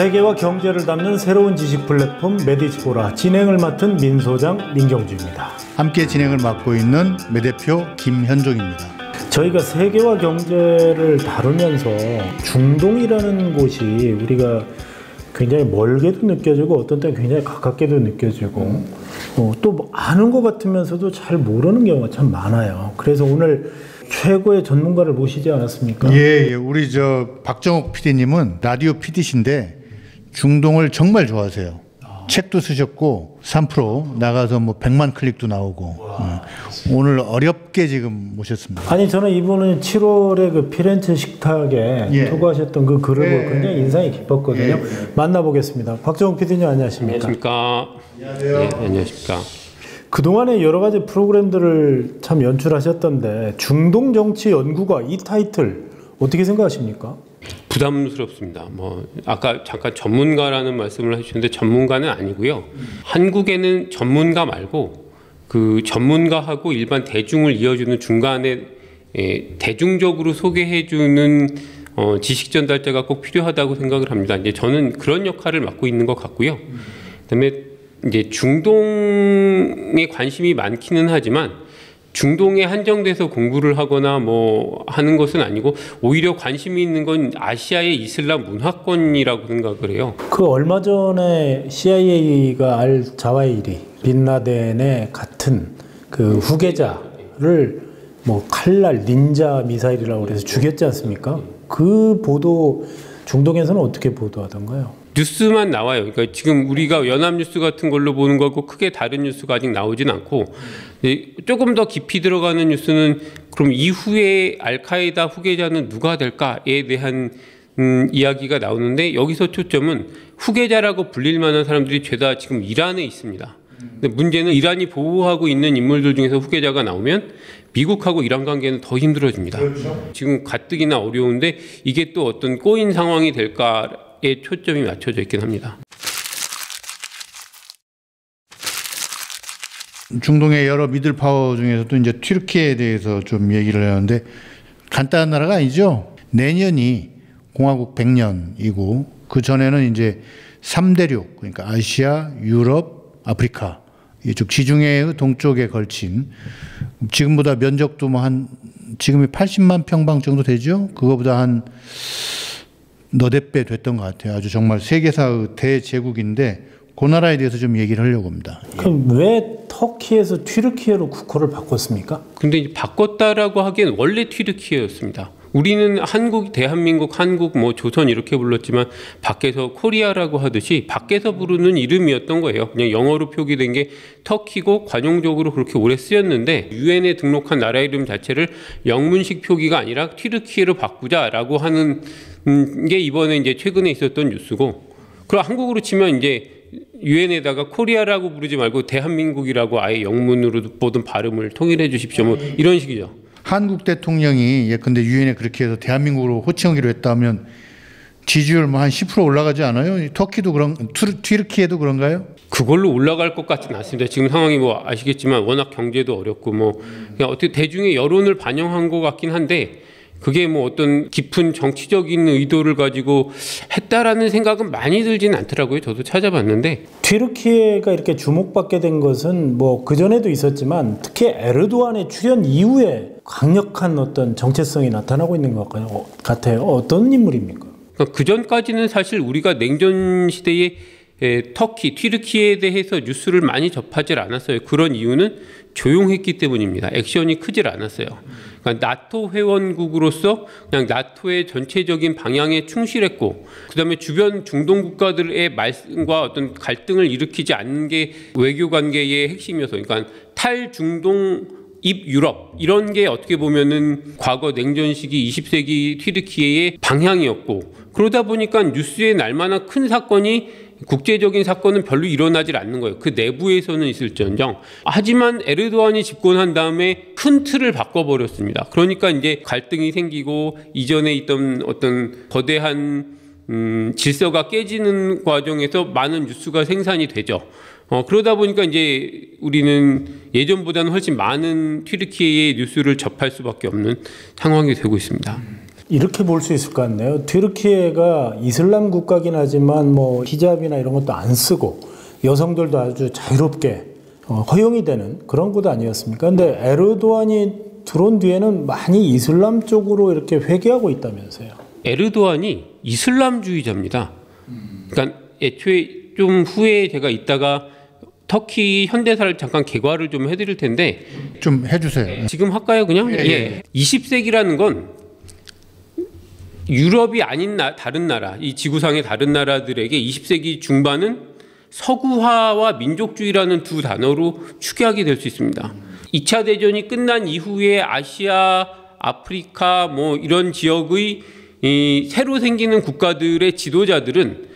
세계와 경제를 담는 새로운 지식 플랫폼 메디치보라 진행을 맡은 민 소장 민경주입니다. 함께 진행을 맡고 있는 매 대표 김현종입니다. 저희가 세계와 경제를 다루면서 중동이라는 곳이 우리가 굉장히 멀게도 느껴지고 어떤 때는 굉장히 가깝게도 느껴지고 어, 또뭐 아는 것 같으면서도 잘 모르는 경우가 참 많아요. 그래서 오늘 최고의 전문가를 모시지 않았습니까? 예, 예. 우리 저 박정욱 PD님은 라디오 PD신데 중동을 정말 좋아하세요. 책도 쓰셨고 3프로 나가서 뭐 100만 클릭도 나오고 어. 오늘 어렵게 지금 모셨습니다. 아니 저는 이분은 7월에 그 피렌체 식탁에 예. 투고하셨던 그 글을 예. 보고 굉장히 인상이 깊었거든요. 만나보겠습니다. 박정욱 PD님 안녕하십니까? 안녕하십니까. 네, 안녕하십니까. 그동안에 여러 가지 프로그램들을 참 연출하셨던데 중동 정치 연구가 이 타이틀 어떻게 생각하십니까? 부담스럽습니다. 뭐 아까 잠깐 전문가라는 말씀을 하셨는데 전문가는 아니고요. 한국에는 전문가 말고 그 전문가하고 일반 대중을 이어주는 중간에 예, 대중적으로 소개해주는 어, 지식 전달자가 꼭 필요하다고 생각을 합니다. 이제 저는 그런 역할을 맡고 있는 것 같고요. 그다음에 이제 중동에 관심이 많기는 하지만 중동에 한정돼서 공부를 하거나 뭐 하는 것은 아니고 오히려 관심이 있는 건 아시아의 이슬람 문화권이라고 생각을 해요. 그 얼마 전에 CIA가 알 자와이리 빈라덴의 같은 그 후계자를 뭐 칼날 닌자 미사일이라고 그래서 죽였지 않습니까? 그 보도 중동에서는 어떻게 보도하던가요? 뉴스만 나와요. 그러니까 지금 우리가 연합뉴스 같은 걸로 보는 거고 크게 다른 뉴스가 아직 나오진 않고 예, 조금 더 깊이 들어가는 뉴스는 그럼 이후에 알카에다 후계자는 누가 될까에 대한 음, 이야기가 나오는데 여기서 초점은 후계자라고 불릴 만한 사람들이 죄다 지금 이란에 있습니다. 근데 문제는 이란이 보호하고 있는 인물들 중에서 후계자가 나오면 미국하고 이란 관계는 더 힘들어집니다. 지금 가뜩이나 어려운데 이게 또 어떤 꼬인 상황이 될까 에 초점이 맞춰져 있긴 합니다. 중동의 여러 미들 파워 중에서도 이제 튀르키에 대해서 좀 얘기를 하는데 간단한 나라가 아니죠. 내년이 공화국 100년이고 그 전에는 이제 3대륙 그러니까 아시아, 유럽, 아프리카 이쪽 지중해의 동쪽에 걸친 지금보다 면적도 뭐 한 지금이 80만 평방 정도 되죠. 그거보다 한 너댓 배 됐던 것 같아요. 아주 정말 세계사의 대제국인데 그 나라에 대해서 좀 얘기를 하려고 합니다. 그럼 왜 터키에서 튀르키예로 국호를 바꿨습니까? 근데 바꿨다라고 하기엔 원래 튀르키예였습니다. 우리는 한국, 대한민국, 한국, 뭐 조선 이렇게 불렀지만 밖에서 코리아라고 하듯이 밖에서 부르는 이름이었던 거예요. 그냥 영어로 표기된 게 터키고 관용적으로 그렇게 오래 쓰였는데 유엔에 등록한 나라 이름 자체를 영문식 표기가 아니라 튀르키예로 바꾸자라고 하는 음, 게 이번에 이제 최근에 있었던 뉴스고 그럼 한국으로 치면 이제 유엔에다가 코리아라고 부르지 말고 대한민국이라고 아예 영문으로 모든 발음을 통일해 주십시오. 뭐 이런 식이죠. 한국 대통령이 예컨대 유엔에 그렇게 해서 대한민국으로 호칭하기로 했다면 지지율 뭐 한 10% 올라가지 않아요? 터키도 그런 튀르- 튀르키예도 그런가요? 그걸로 올라갈 것 같지는 않습니다. 지금 상황이 뭐 아시겠지만 워낙 경제도 어렵고 뭐 그냥 어떻게 대중의 여론을 반영한 것 같긴 한데 그게 뭐 어떤 깊은 정치적인 의도를 가지고 했다라는 생각은 많이 들지는 않더라고요. 저도 찾아봤는데 튀르키예가 이렇게 주목받게 된 것은 뭐 그전에도 있었지만 특히 에르도안의 출현 이후에 강력한 어떤 정체성이 나타나고 있는 것 같아요. 어떤 인물입니까? 그 전까지는 사실 우리가 냉전 시대에 에, 터키, 튀르키예에 대해서 뉴스를 많이 접하지 않았어요. 그런 이유는 조용했기 때문입니다. 액션이 크질 않았어요. 그러니까 나토 회원국으로서 그냥 나토의 전체적인 방향에 충실했고, 그다음에 주변 중동 국가들의 말씀과 어떤 갈등을 일으키지 않는 게 외교 관계의 핵심이어서, 그러니까 탈중동 입 유럽 이런 게 어떻게 보면은 과거 냉전 시기 20세기 튀르키예의 방향이었고 그러다 보니까 뉴스에 날만한 큰 사건이 국제적인 사건은 별로 일어나질 않는 거예요. 그 내부에서는 있을지언정. 하지만 에르도안이 집권한 다음에 큰 틀을 바꿔버렸습니다. 그러니까 이제 갈등이 생기고 이전에 있던 어떤 거대한 음, 질서가 깨지는 과정에서 많은 뉴스가 생산이 되죠. 어, 그러다 보니까 이제 우리는 예전보다는 훨씬 많은 튀르키예의 뉴스를 접할 수밖에 없는 상황이 되고 있습니다. 이렇게 볼 수 있을 것 같네요. 튀르키예가 이슬람 국가긴 하지만 뭐 히잡이나 이런 것도 안 쓰고 여성들도 아주 자유롭게 어, 허용이 되는 그런 곳 아니었습니까? 근데 에르도안이 들어온 뒤에는 많이 이슬람 쪽으로 이렇게 회귀하고 있다면서요. 에르도안이 이슬람주의자입니다. 그러니까 애초에 좀 후에 제가 이따가 터키 현대사를 잠깐 개괄을 좀 해드릴 텐데 좀 해주세요. 지금 할까요 그냥? 예. 20세기라는 건 유럽이 아닌 나, 다른 나라, 이 지구상의 다른 나라들에게 20세기 중반은 서구화와 민족주의라는 두 단어로 추계하게 될 수 있습니다. 2차 대전이 끝난 이후에 아시아, 아프리카 뭐 이런 지역의 이 새로 생기는 국가들의 지도자들은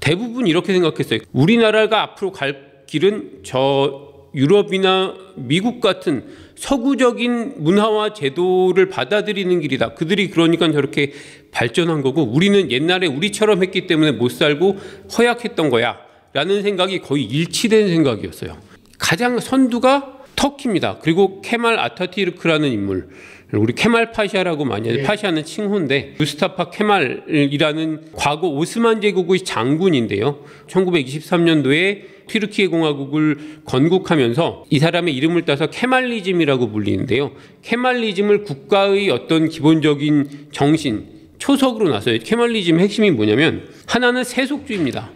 대부분 이렇게 생각했어요. 우리나라가 앞으로 갈 길은 저 유럽이나 미국 같은 서구적인 문화와 제도를 받아들이는 길이다. 그들이 그러니까 저렇게 발전한 거고 우리는 옛날에 우리처럼 했기 때문에 못 살고 허약했던 거야. 라는 생각이 거의 일치된 생각이었어요. 가장 선두가 터키입니다. 그리고 케말 아타티르크라는 인물. 우리 케말 파샤라고 많이 하죠. 파샤는 칭호인데 무스타파 케말이라는 과거 오스만 제국의 장군인데요. 1923년도에 튀르키예 공화국을 건국하면서 이 사람의 이름을 따서 케말리즘이라고 불리는데요. 케말리즘을 국가의 어떤 기본적인 정신, 초석으로 놨어요. 케말리즘 핵심이 뭐냐면 하나는 세속주의입니다.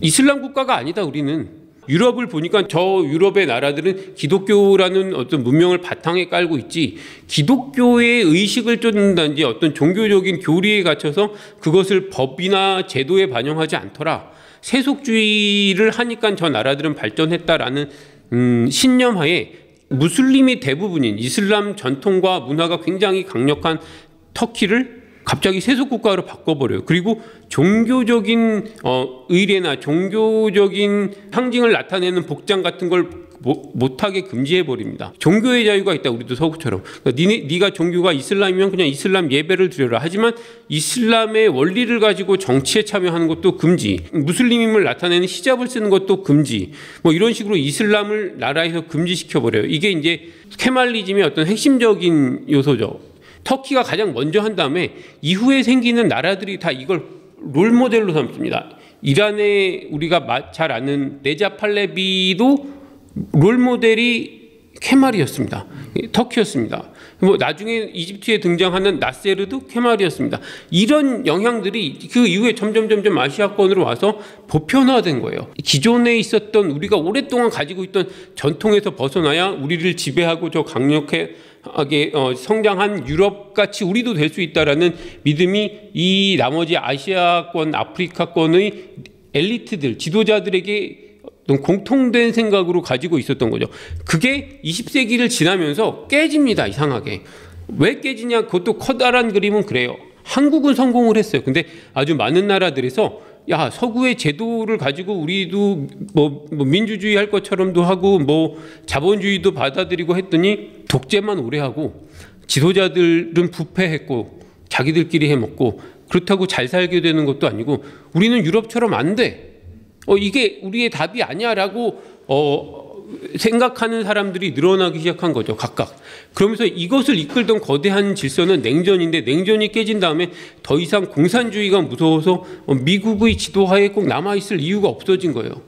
이슬람 국가가 아니다 우리는 유럽을 보니까 저 유럽의 나라들은 기독교라는 어떤 문명을 바탕에 깔고 있지 기독교의 의식을 쫓는다든지 어떤 종교적인 교리에 갇혀서 그것을 법이나 제도에 반영하지 않더라. 세속주의를 하니까 저 나라들은 발전했다라는 음, 신념하에 무슬림이 대부분인 이슬람 전통과 문화가 굉장히 강력한 터키를 갑자기 세속 국가로 바꿔버려요. 그리고 종교적인 어, 의례나 종교적인 상징을 나타내는 복장 같은 걸 못하게 금지해 버립니다. 종교의 자유가 있다. 우리도 서구처럼. 그러니까 니네, 네가 종교가 이슬람이면 그냥 이슬람 예배를 드려라. 하지만 이슬람의 원리를 가지고 정치에 참여하는 것도 금지. 무슬림임을 나타내는 히잡을 쓰는 것도 금지. 뭐 이런 식으로 이슬람을 나라에서 금지시켜 버려요. 이게 이제 케말리즘의 어떤 핵심적인 요소죠. 터키가 가장 먼저 한 다음에 이후에 생기는 나라들이 다 이걸 롤 모델로 삼습니다. 이란에 우리가 잘 아는 네자 팔레비도 롤 모델이 케말이었습니다. 터키였습니다. 뭐 나중에 이집트에 등장하는 나세르도 케말이었습니다. 이런 영향들이 그 이후에 점점 점점 아시아권으로 와서 보편화된 거예요. 기존에 있었던 우리가 오랫동안 가지고 있던 전통에서 벗어나야 우리를 지배하고 저 강력해 성장한 유럽 같이 우리도 될 수 있다라는 믿음이 이 나머지 아시아권, 아프리카권의 엘리트들, 지도자들에게 공통된 생각으로 가지고 있었던 거죠. 그게 20세기를 지나면서 깨집니다. 이상하게. 왜 깨지냐? 그것도 커다란 그림은 그래요. 한국은 성공을 했어요. 근데 아주 많은 나라들에서 야 서구의 제도를 가지고 우리도 뭐, 뭐 민주주의 할 것처럼도 하고 뭐 자본주의도 받아들이고 했더니 독재만 오래 하고 지도자들은 부패했고 자기들끼리 해먹고 그렇다고 잘 살게 되는 것도 아니고 우리는 유럽처럼 안 돼. 어, 이게 우리의 답이 아니야라고 어, 생각하는 사람들이 늘어나기 시작한 거죠, 각각. 그러면서 이것을 이끌던 거대한 질서는 냉전인데 냉전이 깨진 다음에 더 이상 공산주의가 무서워서 어, 미국의 지도하에 꼭 남아있을 이유가 없어진 거예요.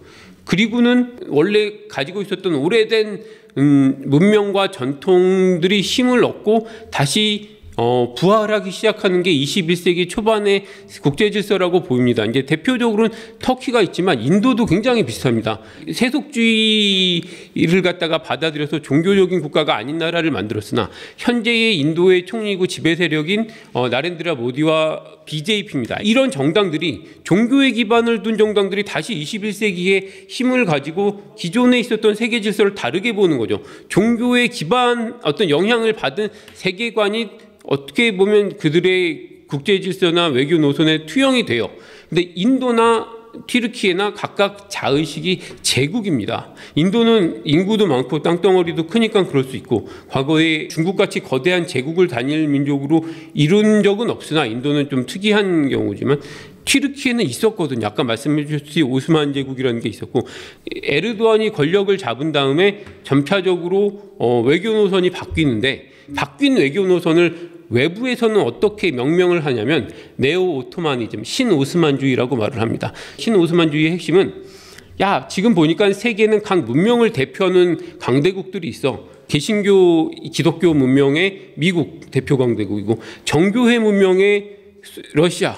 그리고는 원래 가지고 있었던 오래된 음, 문명과 전통들이 힘을 얻고 다시 어, 부활하기 시작하는 게 21세기 초반의 국제 질서라고 보입니다. 이제 대표적으로는 터키가 있지만 인도도 굉장히 비슷합니다. 세속주의를 갖다가 받아들여서 종교적인 국가가 아닌 나라를 만들었으나 현재의 인도의 총리고 지배 세력인 어, 나렌드라 모디와 BJP입니다. 이런 정당들이 종교의 기반을 둔 정당들이 다시 21세기에 힘을 가지고 기존에 있었던 세계 질서를 다르게 보는 거죠. 종교의 기반 어떤 영향을 받은 세계관이 어떻게 보면 그들의 국제 질서나 외교 노선에 투영이 돼요. 근데 인도나 튀르키예나 각각 자의식이 제국입니다. 인도는 인구도 많고 땅덩어리도 크니까 그럴 수 있고 과거에 중국같이 거대한 제국을 단일 민족으로 이룬 적은 없으나 인도는 좀 특이한 경우지만 튀르키예는 있었거든요. 아까 말씀해 주셨듯이 오스만 제국이라는 게 있었고 에르도안이 권력을 잡은 다음에 점차적으로 어, 외교 노선이 바뀌는데 바뀐 외교 노선을 외부에서는 어떻게 명명을 하냐면 네오 오토마니즘, 신오스만주의라고 말을 합니다. 신오스만주의의 핵심은 야 지금 보니까 세계는 각 문명을 대표하는 강대국들이 있어. 개신교, 기독교 문명의 미국 대표 강대국이고 정교회 문명의 러시아,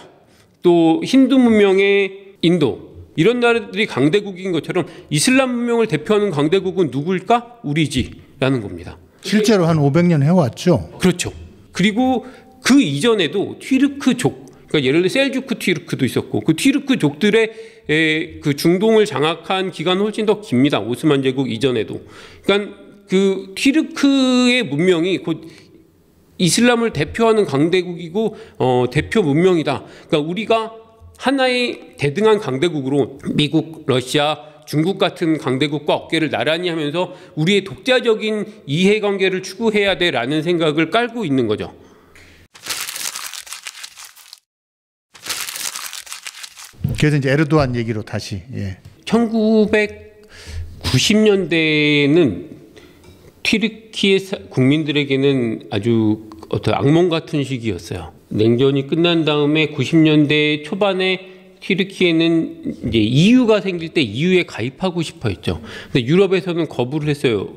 또 힌두 문명의 인도 이런 나라들이 강대국인 것처럼 이슬람 문명을 대표하는 강대국은 누구일까? 우리지라는 겁니다. 실제로 한 500년 해왔죠. 그렇죠. 그리고 그 이전에도 튀르크족, 그러니까 예를 들어 셀주크 튀르크도 있었고 그 튀르크 족들의 에, 그 중동을 장악한 기간은 훨씬 더 깁니다. 오스만 제국 이전에도. 그러니까 그 튀르크의 문명이 곧 이슬람을 대표하는 강대국이고 어, 대표 문명이다. 그러니까 우리가 하나의 대등한 강대국으로 미국, 러시아, 중국 같은 강대국과 어깨를 나란히 하면서 우리의 독자적인 이해관계를 추구해야 돼라는 생각을 깔고 있는 거죠. 그래서 이제 에르도안 얘기로 다시 예. 1990년대는 튀르키예 국민들에게는 아주 어떤 악몽 같은 시기였어요. 냉전이 끝난 다음에 90년대 초반에 튀르키예는 이제 EU가 생길 때 EU에 가입하고 싶어 했죠. 근데 유럽에서는 거부를 했어요.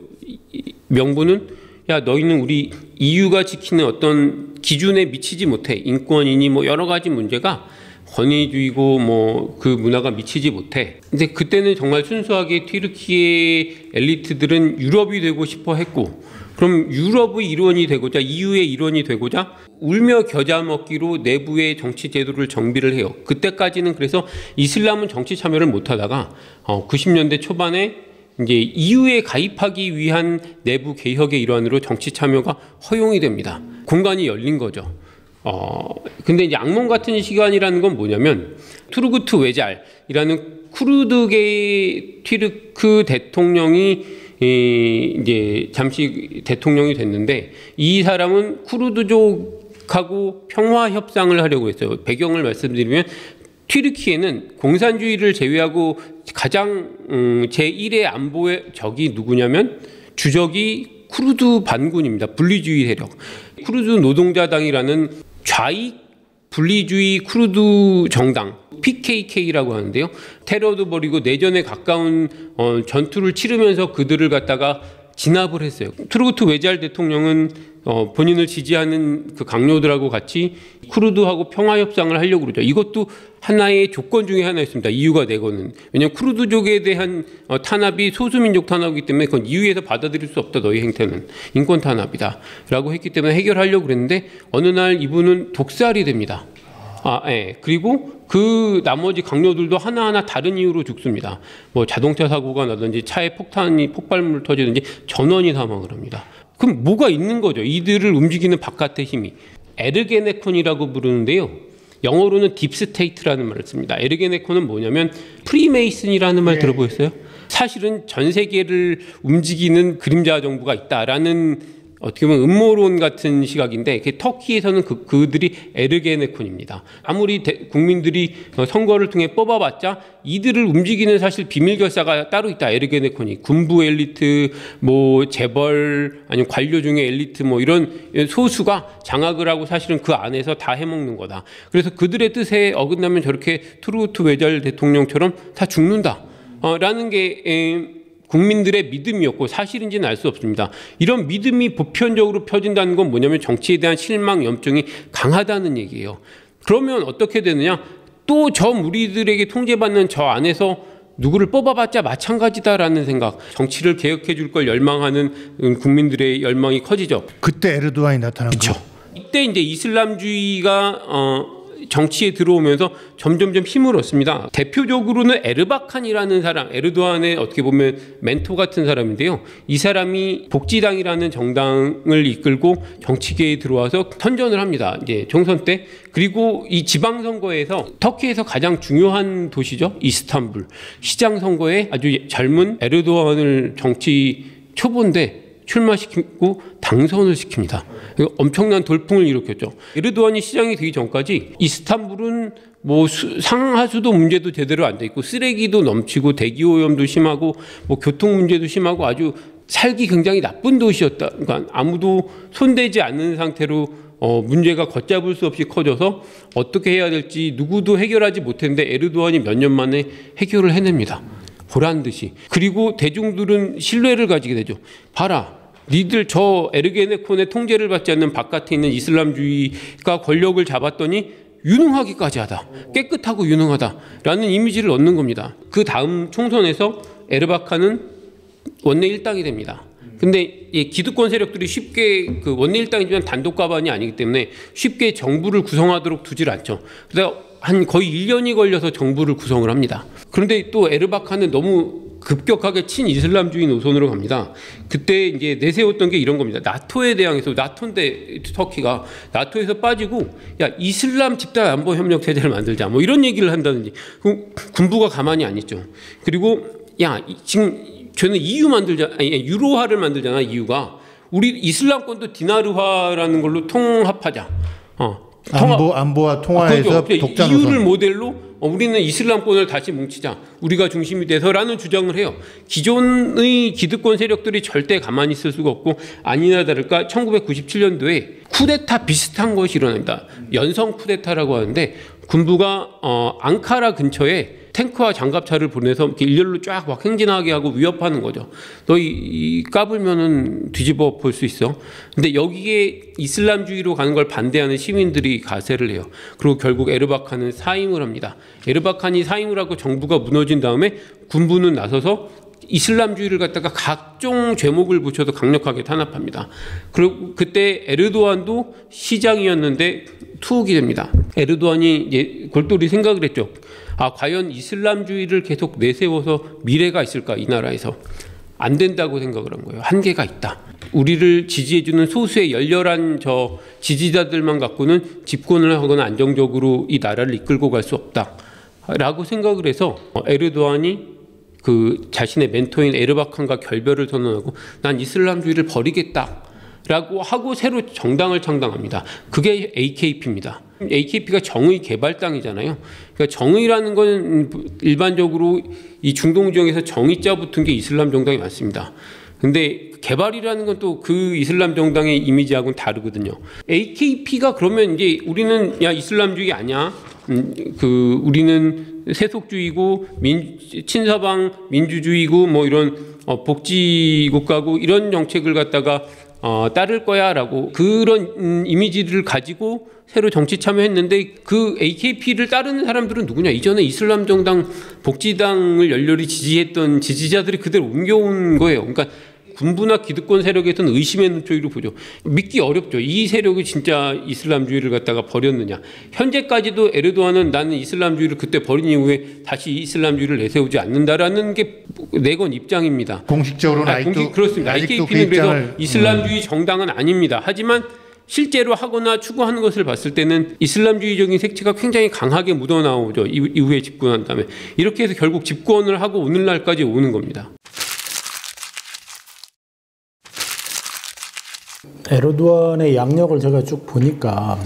명분은 야 너희는 우리 EU가 지키는 어떤 기준에 미치지 못해 인권이니 뭐 여러 가지 문제가 권위주의고 뭐 그 문화가 미치지 못해. 근데 그때는 정말 순수하게 튀르키예 엘리트들은 유럽이 되고 싶어 했고 그럼 유럽의 일원이 되고자 EU의 일원이 되고자 울며 겨자 먹기로 내부의 정치 제도를 정비를 해요. 그때까지는 그래서 이슬람은 정치 참여를 못 하다가 어 90년대 초반에 이제 EU에 가입하기 위한 내부 개혁의 일환으로 정치 참여가 허용이 됩니다. 공간이 열린 거죠. 어, 근데 이제 악몽 같은 시간이라는 건 뭐냐면 투르구트 외잘이라는 쿠르드계 튀르크 대통령이 이, 이제 잠시 대통령이 됐는데 이 사람은 쿠르드족하고 평화 협상을 하려고 했어요. 배경을 말씀드리면 튀르키에는 공산주의를 제외하고 가장 음, 제1의 안보의 적이 누구냐면 주적이 쿠르드 반군입니다. 분리주의 세력. 쿠르드 노동자당이라는 좌익 분리주의 쿠르드 정당 PKK라고 하는데요. 테러도 벌이고 내전에 가까운 어, 전투를 치르면서 그들을 갖다가 진압을 했어요. 투르구트 외잘 대통령은 어, 본인을 지지하는 그 각료들하고 같이 쿠르드하고 평화 협상을 하려고 그러죠. 이것도 하나의 조건 중에 하나였습니다. EU가 내거는 왜냐하면 쿠르드족에 대한 어, 탄압이 소수민족 탄압이기 때문에 그건 EU에서 받아들일 수 없다. 너희 행태는 인권 탄압이다라고 했기 때문에 해결하려고 그랬는데 어느 날 이분은 독살이 됩니다. 아, 예. 그리고 그 나머지 각료들도 하나하나 다른 이유로 죽습니다. 뭐 자동차 사고가 나든지 차에 폭탄이 폭발물 터지든지 전원이 사망을 합니다. 그럼 뭐가 있는 거죠? 이들을 움직이는 바깥의 힘이 에르게네콘이라고 부르는데요. 영어로는 deep state라는 말을 씁니다. 에르게네콘은 뭐냐면 프리메이슨이라는 말 들어보셨어요? 사실은 전 세계를 움직이는 그림자 정부가 있다라는 어떻게 보면 음모론 같은 시각인데 터키에서는 그, 그들이 에르게네콘입니다. 아무리 대, 국민들이 어, 선거를 통해 뽑아봤자 이들을 움직이는 사실 비밀 결사가 따로 있다. 에르게네콘이 군부 엘리트, 뭐 재벌 아니면 관료 중에 엘리트 뭐 이런 소수가 장악을 하고 사실은 그 안에서 다 해먹는 거다. 그래서 그들의 뜻에 어긋나면 저렇게 투르구트 외잘 대통령처럼 다 죽는다. 어, 라는 게 에, 국민들의 믿음이었고 사실인지는 알 수 없습니다. 이런 믿음이 보편적으로 펴진다는 건 뭐냐면 정치에 대한 실망, 염증이 강하다는 얘기예요. 그러면 어떻게 되느냐? 또 저 무리들에게 통제받는 저 안에서 누구를 뽑아봤자 마찬가지다라는 생각, 정치를 개혁해 줄 걸 열망하는 국민들의 열망이 커지죠. 그때 에르도안이 나타난 그렇죠. 이때 이제 이슬람주의가 어, 정치에 들어오면서 점점점 힘을 얻습니다. 대표적으로는 에르바칸이라는 사람, 에르도안의 어떻게 보면 멘토 같은 사람인데요. 이 사람이 복지당이라는 정당을 이끌고 정치계에 들어와서 선전을 합니다. 이제 총선 때 그리고 이 지방선거에서 터키에서 가장 중요한 도시죠. 이스탄불 시장 선거에 아주 젊은 에르도안을 정치 초보인데 출마시키고 당선을 시킵니다. 엄청난 돌풍을 일으켰죠. 에르도안이 시장이 되기 전까지 이스탄불은 뭐 수- 상하수도 문제도 제대로 안 돼 있고 쓰레기도 넘치고 대기 오염도 심하고 뭐 교통 문제도 심하고 아주 살기 굉장히 나쁜 도시였다. 그러니까 아무도 손대지 않는 상태로 어, 문제가 걷잡을 수 없이 커져서 어떻게 해야 될지 누구도 해결하지 못했는데 에르도안이 몇 년 만에 해결을 해냅니다. 보란 듯이. 그리고 대중들은 신뢰를 가지게 되죠. 봐라. 니들 저 에르게네콘의 통제를 받지 않는 바깥에 있는 이슬람주의가 권력을 잡았더니 유능하기까지 하다. 깨끗하고 유능하다 라는 이미지를 얻는 겁니다. 그 다음 총선에서 에르바카는 원내 일당이 됩니다. 근데 이 기득권 세력들이 쉽게 그 원내 일당이지만 단독 과반이 아니기 때문에 쉽게 정부를 구성하도록 두질 않죠. 그래서 한 거의 1년이 걸려서 정부를 구성을 합니다. 그런데 또 에르바카는 너무 급격하게 친이슬람주의 노선으로 갑니다. 그때 이제 내세웠던 게 이런 겁니다. 나토에 대항해서 나토인데 터키가 나토에서 빠지고 야 이슬람 집단 안보 협력 체제를 만들자 뭐 이런 얘기를 한다든지 그 군부가 가만히 안 있죠. 그리고 야 이- 지금 저는 EU 만들자 아니 유로화를 만들잖아 EU가 우리 이슬람권도 디나르화라는 걸로 통합하자. 어. 통합- 안보 안보와 아, 통화에서 그렇죠. 독자 노선. 모델로 어, 우리는 이슬람권을 다시 뭉치자. 우리가 중심이 돼서라는 주장을 해요. 기존의 기득권 세력들이 절대 가만히 있을 수가 없고 아니나 다를까 1997년도에 쿠데타 비슷한 것이 일어납니다. 연성 쿠데타라고 하는데 군부가 어, 앙카라 근처에 탱크와 장갑차를 보내서 이렇게 일렬로 쫙 막 행진하게 하고 위협하는 거죠. 너희 이 까불면은 뒤집어 볼 수 있어. 근데 여기에 이슬람주의로 가는 걸 반대하는 시민들이 가세를 해요. 그리고 결국 에르바칸은 사임을 합니다. 에르바칸이 사임을 하고 정부가 무너진 다음에 군부는 나서서 이슬람주의를 갖다가 각종 죄목을 붙여서 강력하게 탄압합니다. 그리고 그때 에르도안도 시장이었는데 투옥이 됩니다. 에르도안이 골똘히 생각을 했죠. 아 과연 이슬람주의를 계속 내세워서 미래가 있을까 이 나라에서 안 된다고 생각을 한 거예요. 한계가 있다. 우리를 지지해주는 소수의 열렬한 저 지지자들만 갖고는 집권을 하거나 안정적으로 이 나라를 이끌고 갈 수 없다 라고 생각을 해서 어, 에르도안이 그 자신의 멘토인 에르바칸과 결별을 선언하고 난 이슬람주의를 버리겠다. 라고 하고 새로 정당을 창당합니다. 그게 AKP입니다. AKP가 정의 개발당이잖아요. 그러니까 정의라는 건 일반적으로 이 중동 지역에서 정의자 붙은 게 이슬람 정당이 많습니다. 근데 개발이라는 건 또 그 이슬람 정당의 이미지하고는 다르거든요. AKP가 그러면 이제 우리는 야 이슬람주의 아니야. 음, 그 우리는 세속주의고 민, 친서방 민주주의고 뭐 이런 어, 복지 국가고 이런 정책을 갖다가 어, 따를 거야라고 그런 음, 이미지를 가지고 새로 정치 참여했는데 그 AKP를 따르는 사람들은 누구냐? 이전에 이슬람 정당 복지당을 열렬히 지지했던 지지자들이 그대로 옮겨온 거예요. 그러니까 군부나 기득권 세력에서는 의심의 눈초리로 보죠. 믿기 어렵죠. 이 세력이 진짜 이슬람주의를 갖다가 버렸느냐. 현재까지도 에르도안은 나는 이슬람주의를 그때 버린 이후에 다시 이슬람주의를 내세우지 않는다라는 게 내건 입장입니다. 공식적으로는 아, 아직도 공식 그렇습니다. 아직도 그 AKP는 그래서 입장을 이슬람주의 정당은 아닙니다. 하지만 실제로 하거나 추구하는 것을 봤을 때는 이슬람주의적인 색채가 굉장히 강하게 묻어나오죠. 이후- 이후에 집권한 다음에 이렇게 해서 결국 집권을 하고 오늘날까지 오는 겁니다. 에르도안의 양력을 제가 쭉 보니까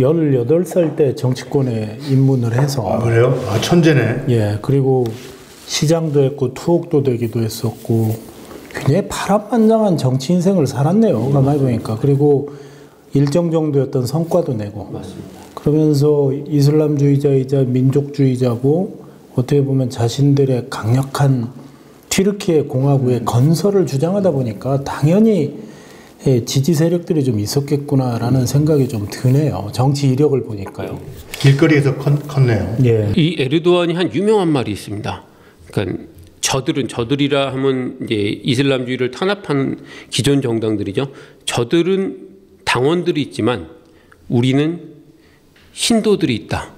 18살 때 정치권에 입문을 해서 아, 그래요? 아 천재네. 예, 그리고 시장도 했고 투옥도 되기도 했었고 굉장히 파란만장한 정치 인생을 살았네요. 가만히 보니까. 그리고 일정 정도였던 성과도 내고. 그러면서 이슬람주의자이자 민족주의자고 어떻게 보면 자신들의 강력한 튀르키예 공화국의 건설을 주장하다 보니까 당연히 예, 지지 세력들이 좀 있었겠구나라는 생각이 좀 드네요. 정치 이력을 보니까요. 길거리에서 컸, 컸네요. 예. 이 에르도안이 한 유명한 말이 있습니다. 그러니까 저들은 저들이라 하면 이제 이슬람주의를 탄압한 기존 정당들이죠. 저들은 당원들이 있지만 우리는 신도들이 있다.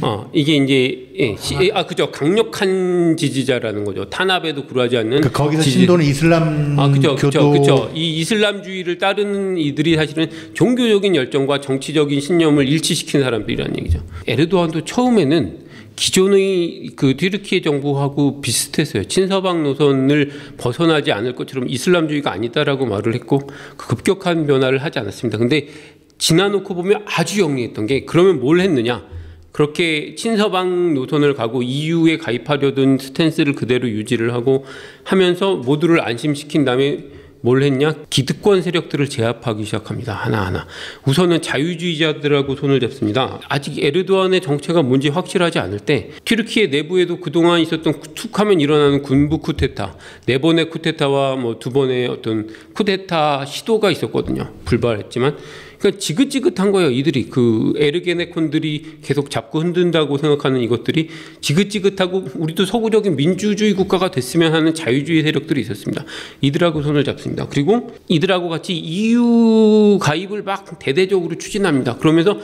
어, 이게 이제 예, 시- 아 그죠 강력한 지지자라는 거죠. 탄압에도 굴하지 않는 그 거기서 지지- 신도는 이슬람 아, 그죠, 그죠, 그죠. 이 이슬람주의를 따르는 이들이 사실은 종교적인 열정과 정치적인 신념을 일치시키는 사람들이라는 얘기죠. 에르도안도 처음에는 기존의 그 튀르키예 정부하고 비슷했어요. 친서방 노선을 벗어나지 않을 것처럼 이슬람주의가 아니다라고 말을 했고 그 급격한 변화를 하지 않았습니다. 근데 지나놓고 보면 아주 영리했던 게 그러면 뭘 했느냐? 그렇게 친서방 노선을 가고 EU에 가입하려던 스탠스를 그대로 유지를 하고 하면서 모두를 안심시킨 다음에 뭘 했냐? 기득권 세력들을 제압하기 시작합니다. 하나하나. 우선은 자유주의자들하고 손을 잡습니다. 아직 에르도안의 정체가 뭔지 확실하지 않을 때 튀르키예 내부에도 그동안 있었던 툭하면 일어나는 군부 쿠데타, 네 번의 쿠데타와 뭐 두 번의 어떤 쿠데타 시도가 있었거든요. 불발했지만 그러니까 지긋지긋한 거예요. 이들이 그 에르게네콘들이 계속 잡고 흔든다고 생각하는 이것들이 지긋지긋하고 우리도 서구적인 민주주의 국가가 됐으면 하는 자유주의 세력들이 있었습니다. 이들하고 손을 잡습니다. 그리고 이들하고 같이 EU 가입을 막 대대적으로 추진합니다. 그러면서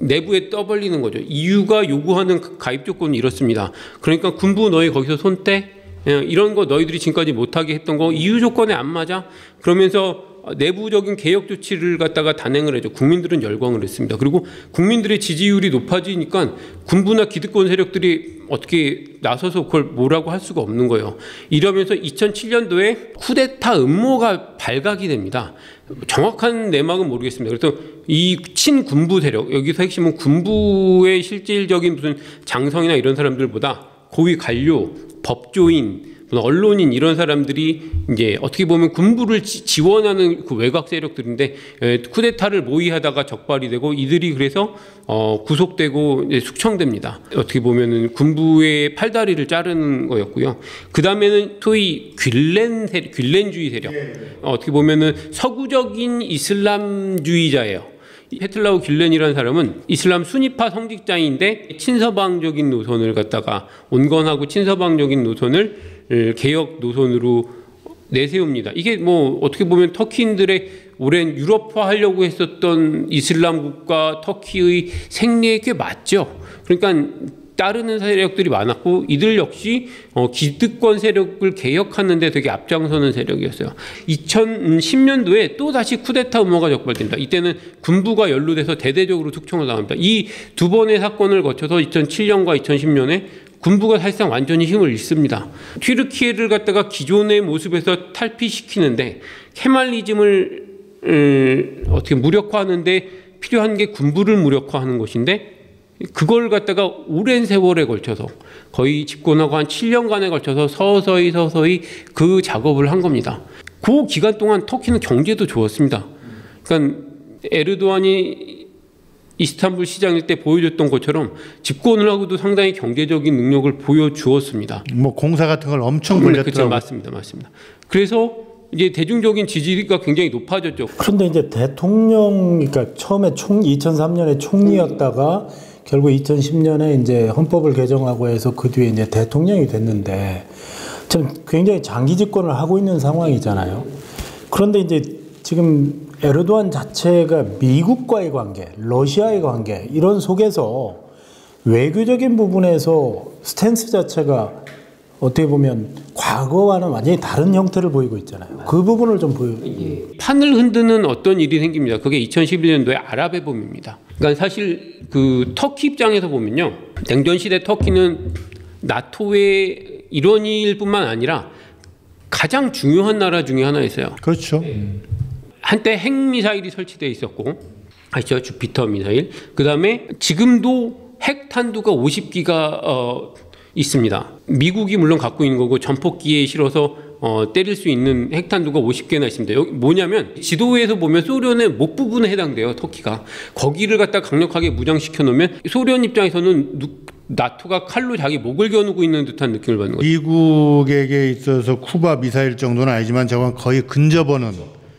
내부에 떠벌리는 거죠. EU가 요구하는 가입 조건은 이렇습니다. 그러니까 군부 너희 거기서 손떼 예, 이런 거 너희들이 지금까지 못하게 했던 거 EU 조건에 안 맞아? 그러면서 내부적인 개혁 조치를 갖다가 단행을 해죠. 국민들은 열광을 했습니다. 그리고 국민들의 지지율이 높아지니까 군부나 기득권 세력들이 어떻게 나서서 그걸 뭐라고 할 수가 없는 거예요. 이러면서 2007년도에 쿠데타 음모가 발각이 됩니다. 정확한 내막은 모르겠습니다. 그래서 이 친군부 세력 여기서 핵심은 군부의 실질적인 무슨 장성이나 이런 사람들보다 고위 관료, 법조인 언론인 이런 사람들이 이제 어떻게 보면 군부를 지, 원하는 그 외곽 세력들인데 에, 쿠데타를 모의하다가 적발이 되고 이들이 그래서 어, 구속되고 숙청됩니다. 어떻게 보면은 군부의 팔다리를 자르는 거였고요. 그 다음에는 소위 균렌 세, 균렌주의 세력. 어, 어떻게 보면은 서구적인 이슬람주의자예요. 페틀라우 길렌이라는 사람은 이슬람 순위파 성직자인데 친서방적인 노선을 갖다가 온건하고 친서방적인 노선을 개혁 노선으로 내세웁니다. 이게 뭐 어떻게 보면 터키인들의 오랜 유럽화하려고 했었던 이슬람 국가 터키의 생리에 꽤 맞죠. 그러니까 따르는 세력들이 많았고 이들 역시 어, 기득권 세력을 개혁하는데 되게 앞장서는 세력이었어요. 2010년도에 또 다시 쿠데타 음모가 적발됩니다. 이때는 군부가 연루돼서 대대적으로 숙청을 당합니다. 이 두 번의 사건을 거쳐서 2007년과 2010년에 군부가 사실상 완전히 힘을 잃습니다. 튀르키예를 갖다가 기존의 모습에서 탈피시키는데 케말리즘을 음, 어떻게 무력화하는데 필요한 게 군부를 무력화하는 것인데 그걸 갖다가 오랜 세월에 걸쳐서 거의 집권하고 한 7년간에 걸쳐서 서서히 서서히 그 작업을 한 겁니다. 그 기간 동안 터키는 경제도 좋았습니다. 그러니까 에르도안이 이스탄불 시장일 때 보여줬던 것처럼 집권을 하고도 상당히 경제적인 능력을 보여주었습니다. 뭐 공사 같은 걸 엄청 돌렸더라고요. 그렇죠. 맞습니다. 맞습니다. 그래서 이제 대중적인 지지가 굉장히 높아졌죠. 그런데 이제 대통령 그러니까 처음에 총 2003년에 총리였다가 결국 2010년에 이제 헌법을 개정하고 해서 그 뒤에 이제 대통령이 됐는데 참 굉장히 장기 집권을 하고 있는 상황이잖아요. 그런데 이제 지금 에르도안 자체가 미국과의 관계, 러시아의 관계 이런 속에서 외교적인 부분에서 스탠스 자체가 어떻게 보면 과거와는 완전히 다른 형태를 보이고 있잖아요. 그 부분을 좀 보여. 예. 판을 흔드는 어떤 일이 생깁니다. 그게 2011년도에 아랍의 봄입니다. 그러니까 사실 그 터키 입장에서 보면요, 냉전 시대 터키는 나토의 일원일 뿐만 아니라 가장 중요한 나라 중에 하나였어요. 그렇죠. 음. 한때 핵 미사일이 설치되어 있었고 아시죠? 주피터 미사일. 그 다음에 지금도 핵 탄두가 50기가 어, 있습니다. 미국이 물론 갖고 있는 거고 전폭기에 실어서 어, 때릴 수 있는 핵탄두가 50개나 있습니다. 여기 뭐냐면 지도에서 보면 소련의 목 부분에 해당돼요. 터키가 거기를 갖다 강력하게 무장시켜 놓으면 소련 입장에서는 누, 나토가 칼로 자기 목을 겨누고 있는 듯한 느낌을 받는 거죠. 미국에게 있어서 쿠바 미사일 정도는 아니지만 저건 거의 근접하는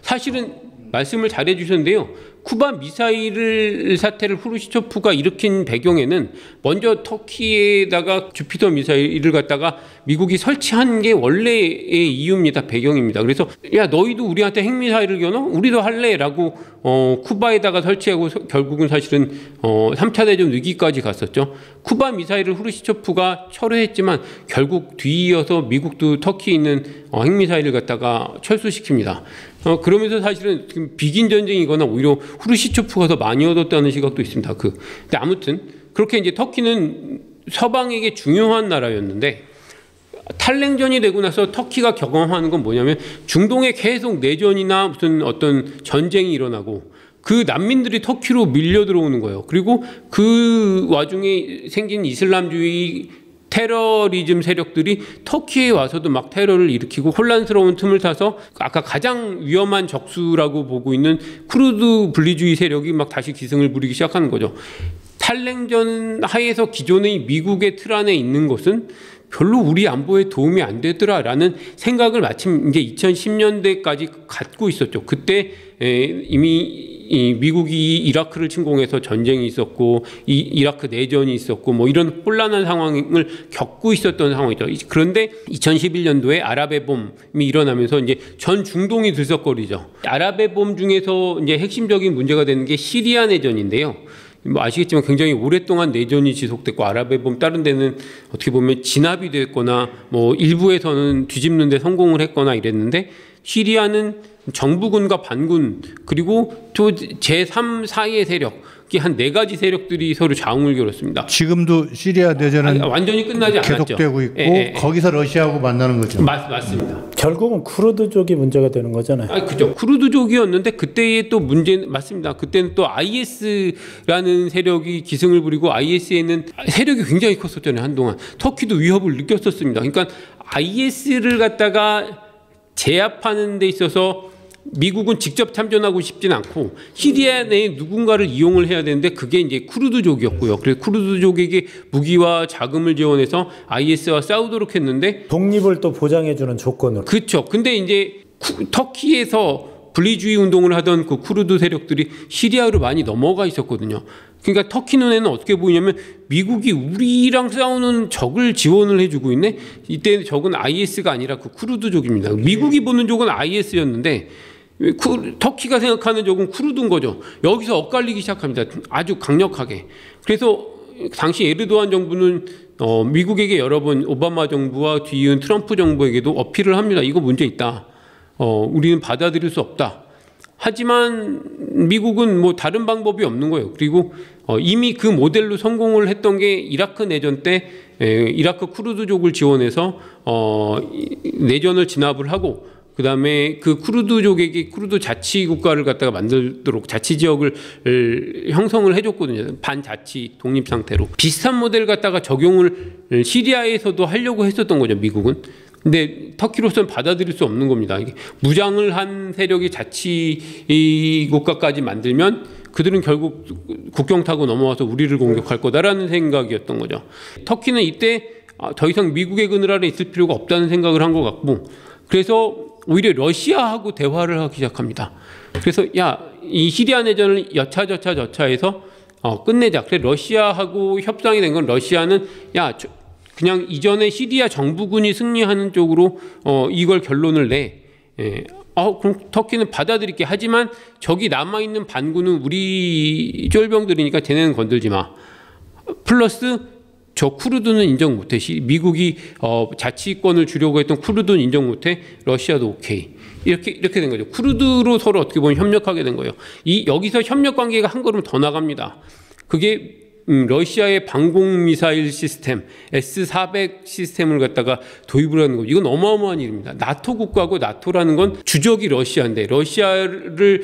사실은 말씀을 잘해 주셨는데요. 쿠바 미사일 사태를 후르시초프가 일으킨 배경에는 먼저 터키에다가 주피터 미사일을 갖다가 미국이 설치한 게 원래의 이유입니다. 배경입니다. 그래서 야 너희도 우리한테 핵미사일을 겨눠? 우리도 할래라고 어, 쿠바에다가 설치하고 서, 결국은 사실은 어, 3차 대전 위기까지 갔었죠. 쿠바 미사일을 후르시초프가 철회했지만 결국 뒤이어서 미국도 터키에 있는 어, 핵미사일을 갖다가 철수시킵니다. 어, 그러면서 사실은 지금 비긴 전쟁이거나 오히려 후르시초프가 더 많이 얻었다는 시각도 있습니다. 그, 근데 아무튼 그렇게 이제 터키는 서방에게 중요한 나라였는데 탈냉전이 되고 나서 터키가 경험하는 건 뭐냐면 중동에 계속 내전이나 무슨 어떤 전쟁이 일어나고 그 난민들이 터키로 밀려 들어오는 거예요. 그리고 그 와중에 생긴 이슬람주의 테러리즘 세력들이 터키에 와서도 막 테러를 일으키고 혼란스러운 틈을 타서 아까 가장 위험한 적수라고 보고 있는 쿠르드 분리주의 세력이 막 다시 기승을 부리기 시작하는 거죠. 탈냉전 하에서 기존의 미국의 틀 안에 있는 것은 별로 우리 안보에 도움이 안 되더라라는 생각을 마침 이제 2010년대까지 갖고 있었죠. 그때 이미 이 미국이 이라크를 침공해서 전쟁이 있었고 이 이라크 내전이 있었고 뭐 이런 혼란한 상황을 겪고 있었던 상황이죠. 그런데 2011년도에 아랍의 봄이 일어나면서 이제 전 중동이 들썩거리죠. 아랍의 봄 중에서 이제 핵심적인 문제가 되는 게 시리아 내전인데요. 뭐 아시겠지만 굉장히 오랫동안 내전이 지속됐고 아랍의 봄 다른 데는 어떻게 보면 진압이 됐거나 뭐 일부에서는 뒤집는데 성공을 했거나 이랬는데 시리아는 정부군과 반군 그리고 또 제3, 4의 세력 한 네 가지 세력들이 서로 자웅을 겨뤘습니다. 지금도 시리아 내전은 아니, 완전히 끝나지 않았죠. 계속되고 있고 예, 예, 예. 거기서 러시아하고 만나는 거죠. 맞, 맞습니다. 결국은 쿠르드족이 문제가 되는 거잖아요. 아, 그죠. 쿠르드족이었는데 그때의 또 문제 맞습니다. 그때는 또 IS라는 세력이 기승을 부리고 IS에는 세력이 굉장히 컸었잖아요 한동안 터키도 위협을 느꼈었습니다. 그러니까 IS를 갖다가 제압하는 데 있어서 미국은 직접 참전하고 싶진 않고 시리아 내에 누군가를 이용을 해야 되는데 그게 이제 쿠르드족이었고요. 그래서 쿠르드족에게 무기와 자금을 지원해서 IS와 싸우도록 했는데 독립을 또 보장해주는 조건으로. 그렇죠. 근데 이제 쿠, 터키에서 분리주의 운동을 하던 그 쿠르드 세력들이 시리아로 많이 넘어가 있었거든요. 그러니까 터키 눈에는 어떻게 보이냐면 미국이 우리랑 싸우는 적을 지원을 해주고 있네. 이때 적은 IS가 아니라 그 쿠르드족입니다. 미국이 보는 적은 IS였는데 쿠, 터키가 생각하는 적은 쿠르드인 거죠. 여기서 엇갈리기 시작합니다. 아주 강력하게. 그래서 당시 에르도안 정부는 어, 미국에게 여러 번 오바마 정부와 뒤이은 트럼프 정부에게도 어필을 합니다. 이거 문제 있다. 어, 우리는 받아들일 수 없다. 하지만 미국은 뭐 다른 방법이 없는 거예요. 그리고 어, 이미 그 모델로 성공을 했던 게 이라크 내전 때 에, 이라크 쿠르드족을 지원해서 어, 내전을 진압을 하고 그 다음에 그 쿠르드족에게 쿠르드 자치 국가를 갖다가 만들도록 자치 지역을 형성을 해줬거든요. 반자치 독립 상태로 비슷한 모델 갖다가 적용을 시리아에서도 하려고 했었던 거죠. 미국은. 근데 터키로서는 받아들일 수 없는 겁니다. 무장을 한 세력이 자치 국가까지 만들면 그들은 결국 국경 타고 넘어와서 우리를 공격할 거다라는 생각이었던 거죠. 터키는 이때 아, 더 이상 미국의 그늘 아래 있을 필요가 없다는 생각을 한 것 같고 그래서 오히려 러시아하고 대화를 하기 시작합니다. 그래서 야 이 시리아 내전을 여차저차 저차해서 어, 끝내자. 그래 러시아하고 협상이 된 건 러시아는 야 그냥 이전에 시리아 정부군이 승리하는 쪽으로 어, 이걸 결론을 내. 예. 어, 그럼 터키는 받아들일게. 하지만 저기 남아있는 반군은 우리 쫄병들이니까 쟤네는 건들지 마. 플러스 저 쿠르드는 인정 못해. 미국이 어, 자치권을 주려고 했던 쿠르드는 인정 못해. 러시아도 오케이. 이렇게 이렇게 된 거죠. 쿠르드로 서로 어떻게 보면 협력하게 된 거예요. 이 여기서 협력 관계가 한 걸음 더 나갑니다. 그게 음, 러시아의 방공 미사일 시스템 S400 시스템을 갖다가 도입을 하는 거 이건 어마어마한 일입니다. 나토 국가고 나토라는 건 주적이 러시아인데 러시아를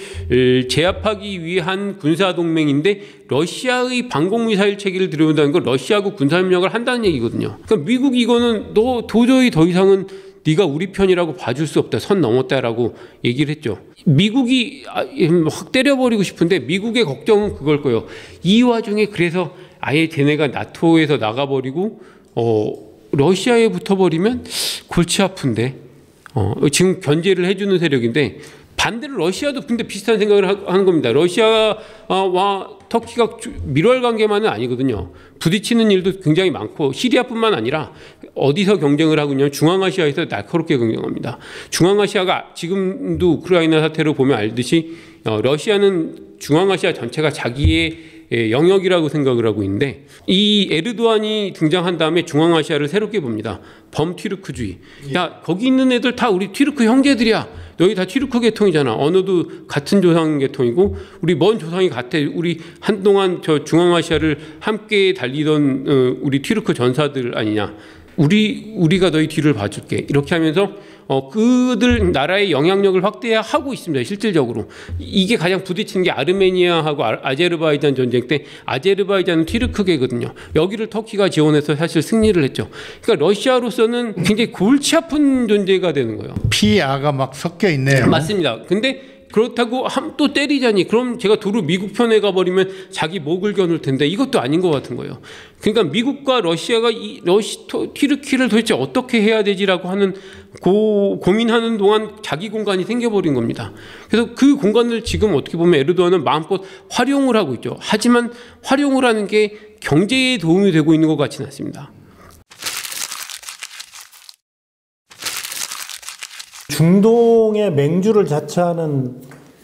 제압하기 위한 군사 동맹인데 러시아의 방공 미사일 체계를 들여온다는 건 러시아하고 군사 협력을 한다는 얘기거든요. 그러니까 미국이 이거는 너 도저히 더 이상은 네가 우리 편이라고 봐줄 수 없다. 선 넘었다라고 얘기를 했죠. 미국이 아, 확 때려버리고 싶은데 미국의 걱정은 그걸 거예요. 이 와중에 그래서 아예 걔네가 나토에서 나가버리고 어, 러시아에 붙어버리면 골치 아픈데 어, 지금 견제를 해주는 세력인데 반대로 러시아도 근데 비슷한 생각을 하는 겁니다. 러시아와 터키가 밀월 관계만은 아니거든요. 부딪히는 일도 굉장히 많고 시리아뿐만 아니라 어디서 경쟁을 하고 있냐면 중앙아시아에서 날카롭게 경쟁합니다. 중앙아시아가 지금도 우크라이나 사태로 보면 알듯이 어, 러시아는 중앙아시아 전체가 자기의 영역이라고 생각을 하고 있는데 이 에르도안이 등장한 다음에 중앙아시아를 새롭게 봅니다. 범튀르크주의. 야 거기 있는 애들 다 우리 튀르크 형제들이야. 너희 다 튀르크 계통이잖아. 언어도 같은 조상 계통이고 우리 먼 조상이 같아. 우리 한동안 저 중앙아시아를 함께 달리던 어, 우리 튀르크 전사들 아니냐. 우리 우리가 너희 뒤를 봐줄게 이렇게 하면서 어, 그들 나라의 영향력을 확대하고 있습니다. 실질적으로 이게 가장 부딪히는 게 아르메니아하고 아- 아제르바이잔 전쟁 때 아제르바이잔은 튀르크계거든요. 여기를 터키가 지원해서 사실 승리를 했죠. 그러니까 러시아로서는 굉장히 골치 아픈 존재가 되는 거예요. 피아가 막 섞여 있네요. 맞습니다. 근데 그렇다고 함또 때리자니 그럼 제가 도로 미국 편에 가버리면 자기 목을 겨눌 텐데 이것도 아닌 것 같은 거예요. 그러니까 미국과 러시아가 이 러시 토- 튀르키를 도대체 어떻게 해야 되지라고 하는 고, 고민하는 동안 자기 공간이 생겨버린 겁니다. 그래서 그 공간을 지금 어떻게 보면 에르도안은 마음껏 활용을 하고 있죠. 하지만 활용을 하는 게 경제에 도움이 되고 있는 것 같지는 않습니다. 중동의 맹주를 자처하는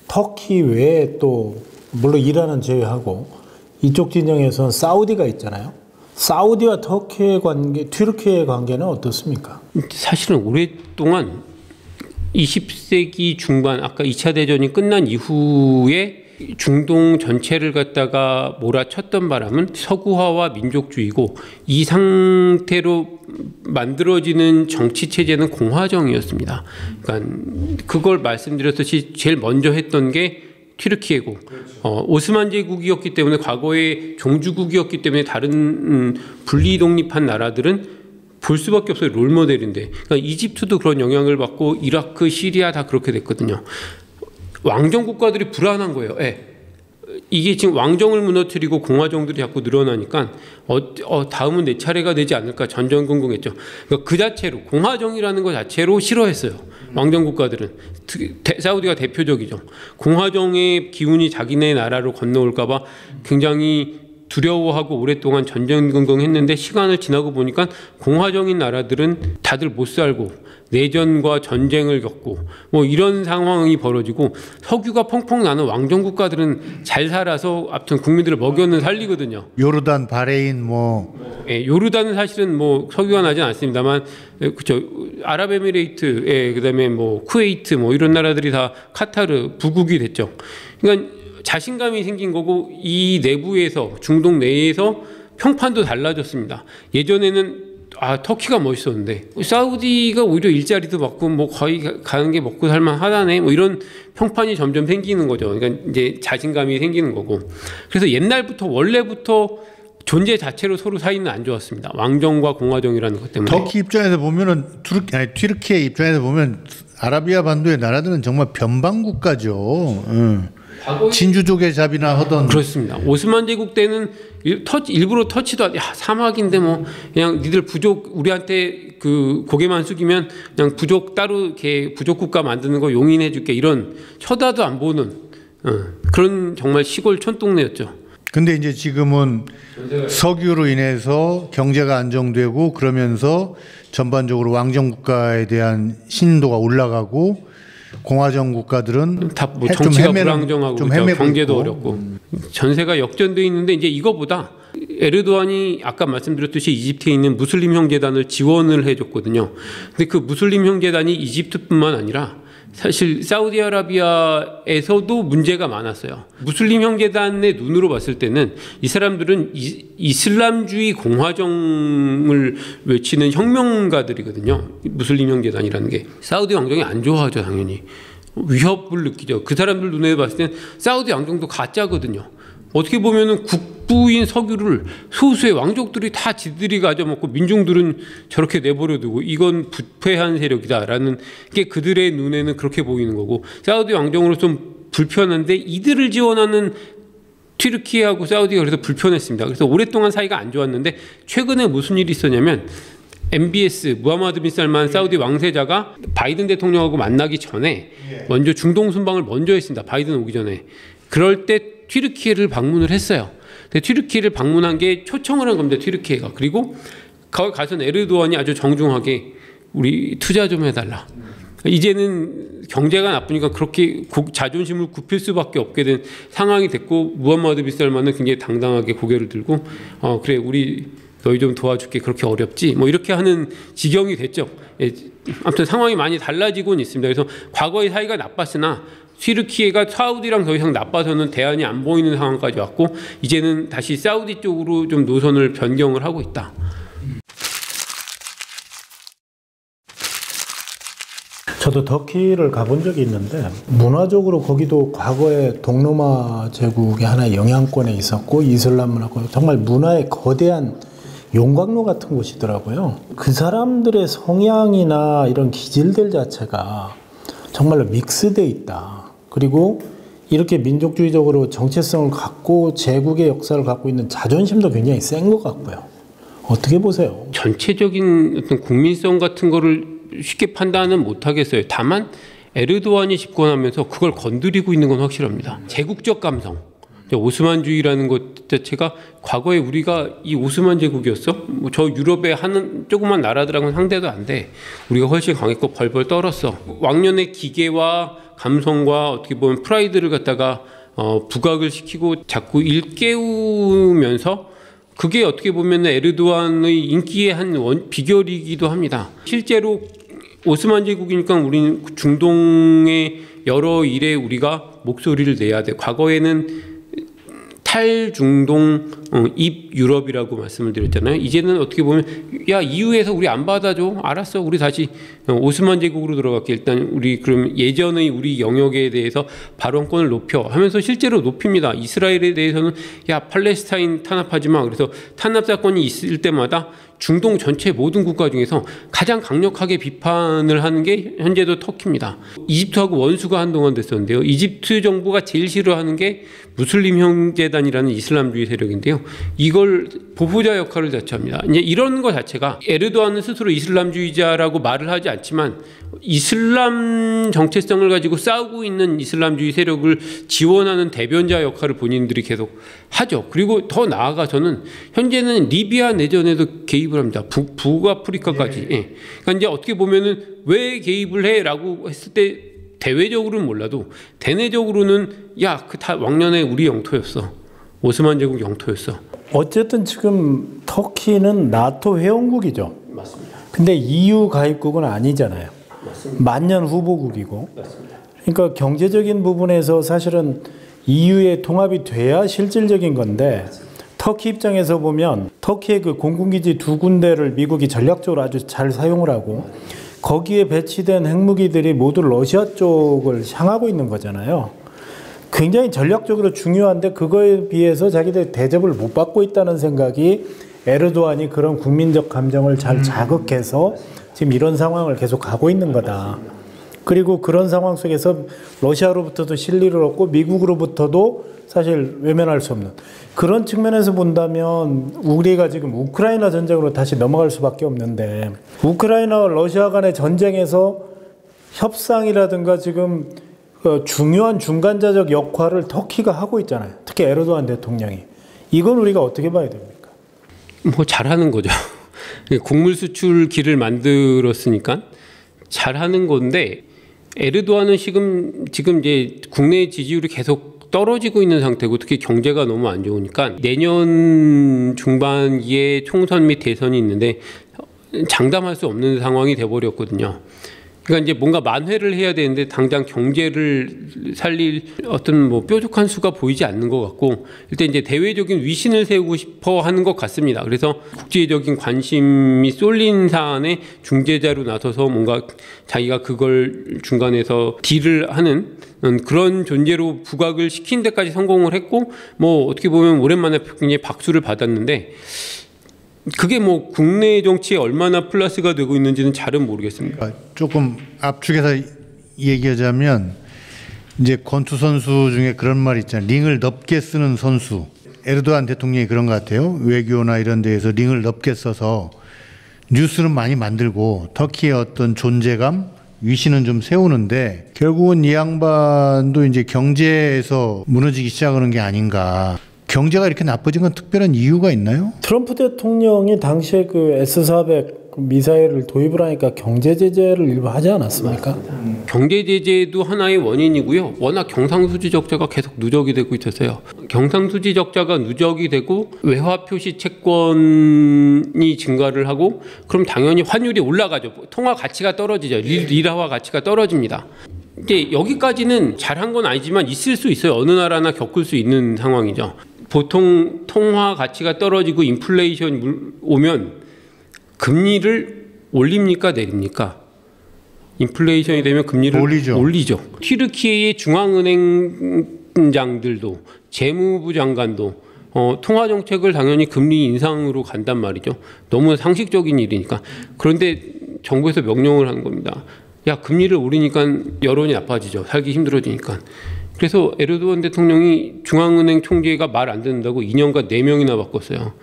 터키 외에 또 물론 이란은 제외하고 이쪽 진영에서는 사우디가 있잖아요. 사우디와 터키의 관계, 튀르키의 관계는 어떻습니까? 사실은 오랫동안 20세기 중반 아까 2차 대전이 끝난 이후에 중동 전체를 갖다가 몰아쳤던 바람은 서구화와 민족주의고 이 상태로 만들어지는 정치 체제는 공화정이었습니다. 그러니까 그걸 말씀드렸듯이 제일 먼저 했던 게 튀르키예고 어, 오스만 제국이었기 때문에 과거에 종주국이었기 때문에 다른 음, 분리 독립한 나라들은 볼 수밖에 없어요. 롤모델인데. 그러니까 이집트도 그런 영향을 받고 이라크, 시리아 다 그렇게 됐거든요. 왕정 국가들이 불안한 거예요. 예. 이게 지금 왕정을 무너뜨리고 공화정들이 자꾸 늘어나니까 어, 어, 다음은 내 차례가 되지 않을까 전전긍긍했죠. 그러니까 그 자체로 공화정이라는 것 자체로 싫어했어요. 왕정 국가들은 대- 사우디가 대표적이죠. 공화정의 기운이 자기네 나라로 건너올까봐 굉장히 두려워하고 오랫동안 전전긍긍했는데 시간을 지나고 보니까 공화정인 나라들은 다들 못 살고 내전과 전쟁을 겪고 뭐 이런 상황이 벌어지고 석유가 펑펑 나는 왕정 국가들은 잘 살아서 아무튼 국민들을 먹여는 살리거든요. 요르단, 바레인 뭐 예, 요르단은 사실은 뭐 석유가 나진 않습니다만 예, 그쵸 아랍에미레이트 예, 그다음에 뭐 쿠웨이트 뭐 이런 나라들이 다 카타르 부국이 됐죠. 그러니까 자신감이 생긴 거고 이 내부에서 중동 내에서 평판도 달라졌습니다. 예전에는 아 터키가 멋있었는데 사우디가 오히려 일자리도 많고 뭐 거의 가- 가는 게 먹고 살만 하다네 뭐 이런 평판이 점점 생기는 거죠. 그러니까 이제 자신감이 생기는 거고 그래서 옛날부터 원래부터 존재 자체로 서로 사이는 안 좋았습니다. 왕정과 공화정이라는 것 때문에. 터키 입장에서 보면은 투르키 아니 튀르키예 입장에서 보면 아라비아 반도의 나라들은 정말 변방 국가죠. 응. 진주조개 잡이나 하던 그렇습니다. 오스만 제국 때는 일, 터, 일부러 터치도 안- 야 사막인데 뭐 그냥 니들 부족 우리한테 그 고개만 숙이면 그냥 부족 따로 이렇게 부족 국가 만드는 거 용인해줄게 이런 쳐다도 안 보는 어, 그런 정말 시골 촌동네였죠. 근데 이제 지금은 석유로 인해서 경제가 안정되고 그러면서 전반적으로 왕정 국가에 대한 신도가 올라가고 공화정 국가들은 다뭐 정치가 헤매는- 불안정하고 좀 그죠? 헤매고 경제도 있고. 어렵고 전세가 역전돼 있는데 이제 이거보다 에르도안이 아까 말씀드렸듯이 이집트에 있는 무슬림 형제단을 지원을 해줬거든요. 근데 그 무슬림 형제단이 이집트뿐만 아니라 사실 사우디아라비아에서도 문제가 많았어요. 무슬림 형제단의 눈으로 봤을 때는 이 사람들은 이, 이슬람주의 공화정을 외치는 혁명가들이거든요. 무슬림 형제단이라는 게 사우디 왕정이 안 좋아하죠, 당연히. 위협을 느끼죠. 그 사람들 눈에 봤을 땐 사우디 왕정도 가짜거든요. 어떻게 보면은 국부인 석유를 소수의 왕족들이 다 지들이 가져먹고 민중들은 저렇게 내버려두고 이건 부패한 세력이다라는 게 그들의 눈에는 그렇게 보이는 거고 사우디 왕정으로 좀 불편한데 이들을 지원하는 튀르키예하고 사우디가 그래서 불편했습니다. 그래서 오랫동안 사이가 안 좋았는데 최근에 무슨 일이 있었냐면 MBS 무하마드 빈 살만 사우디 왕세자가 바이든 대통령하고 만나기 전에 먼저 중동 순방을 먼저 했습니다. 바이든 오기 전에. 그럴 때 튀르키예를 방문을 했어요. 근데 튀르키예를 방문한 게 초청을 한 겁니다. 튀르키예가. 그리고 거기 가서 에르도안이 아주 정중하게 우리 투자 좀 해달라. 이제는 경제가 나쁘니까 그렇게 고- 자존심을 굽힐 수밖에 없게 된 상황이 됐고 무함마드 비살만은 굉장히 당당하게 고개를 들고 어 그래 우리 너희 좀 도와줄게 그렇게 어렵지 뭐 이렇게 하는 지경이 됐죠. 예, 아무튼 상황이 많이 달라지고는 있습니다. 그래서 과거의 사이가 나빴으나 튀르키예가 사우디랑 더 이상 나빠서는 대안이 안 보이는 상황까지 왔고 이제는 다시 사우디 쪽으로 좀 노선을 변경을 하고 있다. 저도 터키를 가본 적이 있는데 문화적으로 거기도 과거에 동로마 제국의 하나의 영향권에 있었고 이슬람 문화권 정말 문화의 거대한 용광로 같은 곳이더라고요. 그 사람들의 성향이나 이런 기질들 자체가 정말로 믹스돼 있다. 그리고 이렇게 민족주의적으로 정체성을 갖고 제국의 역사를 갖고 있는 자존심도 굉장히 센 것 같고요. 어떻게 보세요? 전체적인 어떤 국민성 같은 거를 쉽게 판단은 못 하겠어요. 다만 에르도안이 집권하면서 그걸 건드리고 있는 건 확실합니다. 제국적 감성. 오스만주의라는 것 자체가 과거에 우리가 이 오스만 제국이었어? 뭐 저 유럽의 하는 조그만 나라들하고는 상대도 안 돼. 우리가 훨씬 강했고 벌벌 떨었어. 왕년의 기계와 감성과 어떻게 보면 프라이드를 갖다가 어, 부각을 시키고 자꾸 일깨우면서 그게 어떻게 보면 에르도안의 인기의 한 원, 비결이기도 합니다. 실제로 오스만 제국이니까 우리는 중동의 여러 일에 우리가 목소리를 내야 돼. 과거에는 탈중동 어, 입 유럽이라고 말씀을 드렸잖아요. 이제는 어떻게 보면 야 EU에서 우리 안 받아줘. 알았어. 우리 다시 어, 오스만 제국으로 들어갈게. 일단 우리 그럼 예전의 우리 영역에 대해서 발언권을 높여 하면서 실제로 높입니다. 이스라엘에 대해서는 야 팔레스타인 탄압하지 마. 그래서 탄압 사건이 있을 때마다 중동 전체 모든 국가 중에서 가장 강력하게 비판을 하는 게 현재도 터키입니다. 이집트하고 원수가 한동안 됐었는데요. 이집트 정부가 제일 싫어하는 게 무슬림 형제단이라는 이슬람주의 세력인데요. 이걸 보호자 역할을 자처합니다. 이제 이런 것 자체가 에르도안은 스스로 이슬람주의자라고 말을 하지 않지만 이슬람 정체성을 가지고 싸우고 있는 이슬람주의 세력을 지원하는 대변자 역할을 본인들이 계속 하죠. 그리고 더 나아가서는 현재는 리비아 내전에도 개입을 합니다. 북, 북아프리카까지. 예. 그러니까 이제 어떻게 보면은 왜 개입을 해 라고 했을 때 대외적으로는 몰라도 대내적으로는 야 그 다 왕년에 우리 영토였어. 오스만 제국 영토였어. 어쨌든 지금 터키는 나토 회원국이죠. 맞습니다. 근데 EU 가입국은 아니잖아요. 만년 후보국이고. 그러니까 경제적인 부분에서 사실은 EU에 통합이 돼야 실질적인 건데 터키 입장에서 보면 터키의 그 공군기지 두 군데를 미국이 전략적으로 아주 잘 사용을 하고 거기에 배치된 핵무기들이 모두 러시아 쪽을 향하고 있는 거잖아요. 굉장히 전략적으로 중요한데 그거에 비해서 자기들 대접을 못 받고 있다는 생각이 에르도안이 그런 국민적 감정을 잘 자극해서 지금 이런 상황을 계속 가고 있는 거다. 그리고 그런 상황 속에서 러시아로부터도 실리를 얻고 미국으로부터도 사실 외면할 수 없는 그런 측면에서 본다면 우리가 지금 우크라이나 전쟁으로 다시 넘어갈 수밖에 없는데 우크라이나와 러시아 간의 전쟁에서 협상이라든가 지금 그 중요한 중간자적 역할을 터키가 하고 있잖아요. 특히 에르도안 대통령이 이건 우리가 어떻게 봐야 됩니까? 뭐 잘하는 거죠. 곡물 수출 길을 만들었으니까 잘하는 건데 에르도안은 지금 지금 이제 국내 지지율이 계속 떨어지고 있는 상태고 특히 경제가 너무 안 좋으니까 내년 중반기에 총선 및 대선이 있는데 장담할 수 없는 상황이 돼버렸거든요. 그러니까 이제 뭔가 만회를 해야 되는데 당장 경제를 살릴 어떤 뭐 뾰족한 수가 보이지 않는 것 같고 일단 이제 대외적인 위신을 세우고 싶어 하는 것 같습니다. 그래서 국제적인 관심이 쏠린 사안에 중재자로 나서서 뭔가 자기가 그걸 중간에서 딜을 하는 그런 존재로 부각을 시킨 데까지 성공을 했고 뭐 어떻게 보면 오랜만에 굉장히 박수를 받았는데 그게 뭐 국내 정치에 얼마나 플러스가 되고 있는지는 잘은 모르겠습니다. 아, 조금 압축해서 얘기하자면 이제 권투 선수 중에 그런 말 있잖아요. 링을 넓게 쓰는 선수. 에르도안 대통령이 그런 것 같아요. 외교나 이런 데에서 링을 넓게 써서 뉴스는 많이 만들고 터키의 어떤 존재감, 위신은 좀 세우는데 결국은 이 양반도 이제 경제에서 무너지기 시작하는 게 아닌가. 경제가 이렇게 나빠진 건 특별한 이유가 있나요? 트럼프 대통령이 당시에 그 S400 미사일을 도입을 하니까 경제 제재를 일부 하지 않았습니까? 경제 제재도 하나의 원인이고요. 워낙 경상수지 적자가 계속 누적이 되고 있었어요. 경상수지 적자가 누적이 되고 외화 표시 채권이 증가를 하고 그럼 당연히 환율이 올라가죠. 통화 가치가 떨어지죠. 리라화 가치가 떨어집니다. 이제 여기까지는 잘한 건 아니지만 있을 수 있어요. 어느 나라나 겪을 수 있는 상황이죠. 보통 통화 가치가 떨어지고 인플레이션 오면 금리를 올립니까 내립니까? 인플레이션이 되면 금리를 올리죠. 올리죠. 튀르키예의 중앙은행장들도 재무부 장관도 어, 통화 정책을 당연히 금리 인상으로 간단 말이죠. 너무 상식적인 일이니까. 그런데 정부에서 명령을 한 겁니다. 야 금리를 올리니까 여론이 나빠지죠. 살기 힘들어지니까. 그래서 에르도안 대통령이 중앙은행 총재가 말 안 듣는다고 2년간 4명이나 바꿨어요.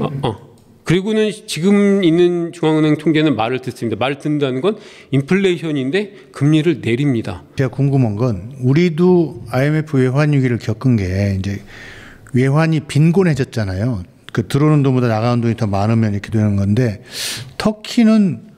어, 어. 그리고는 지금 있는 중앙은행 총재는 말을 듣습니다. 말을 듣는다는 건 인플레이션인데 금리를 내립니다. 제가 궁금한 건 우리도 IMF 외환 위기를 겪은 게 이제 외환이 빈곤해졌잖아요. 그 들어오는 돈보다 나가는 돈이 더 많으면 이렇게 되는 건데 터키는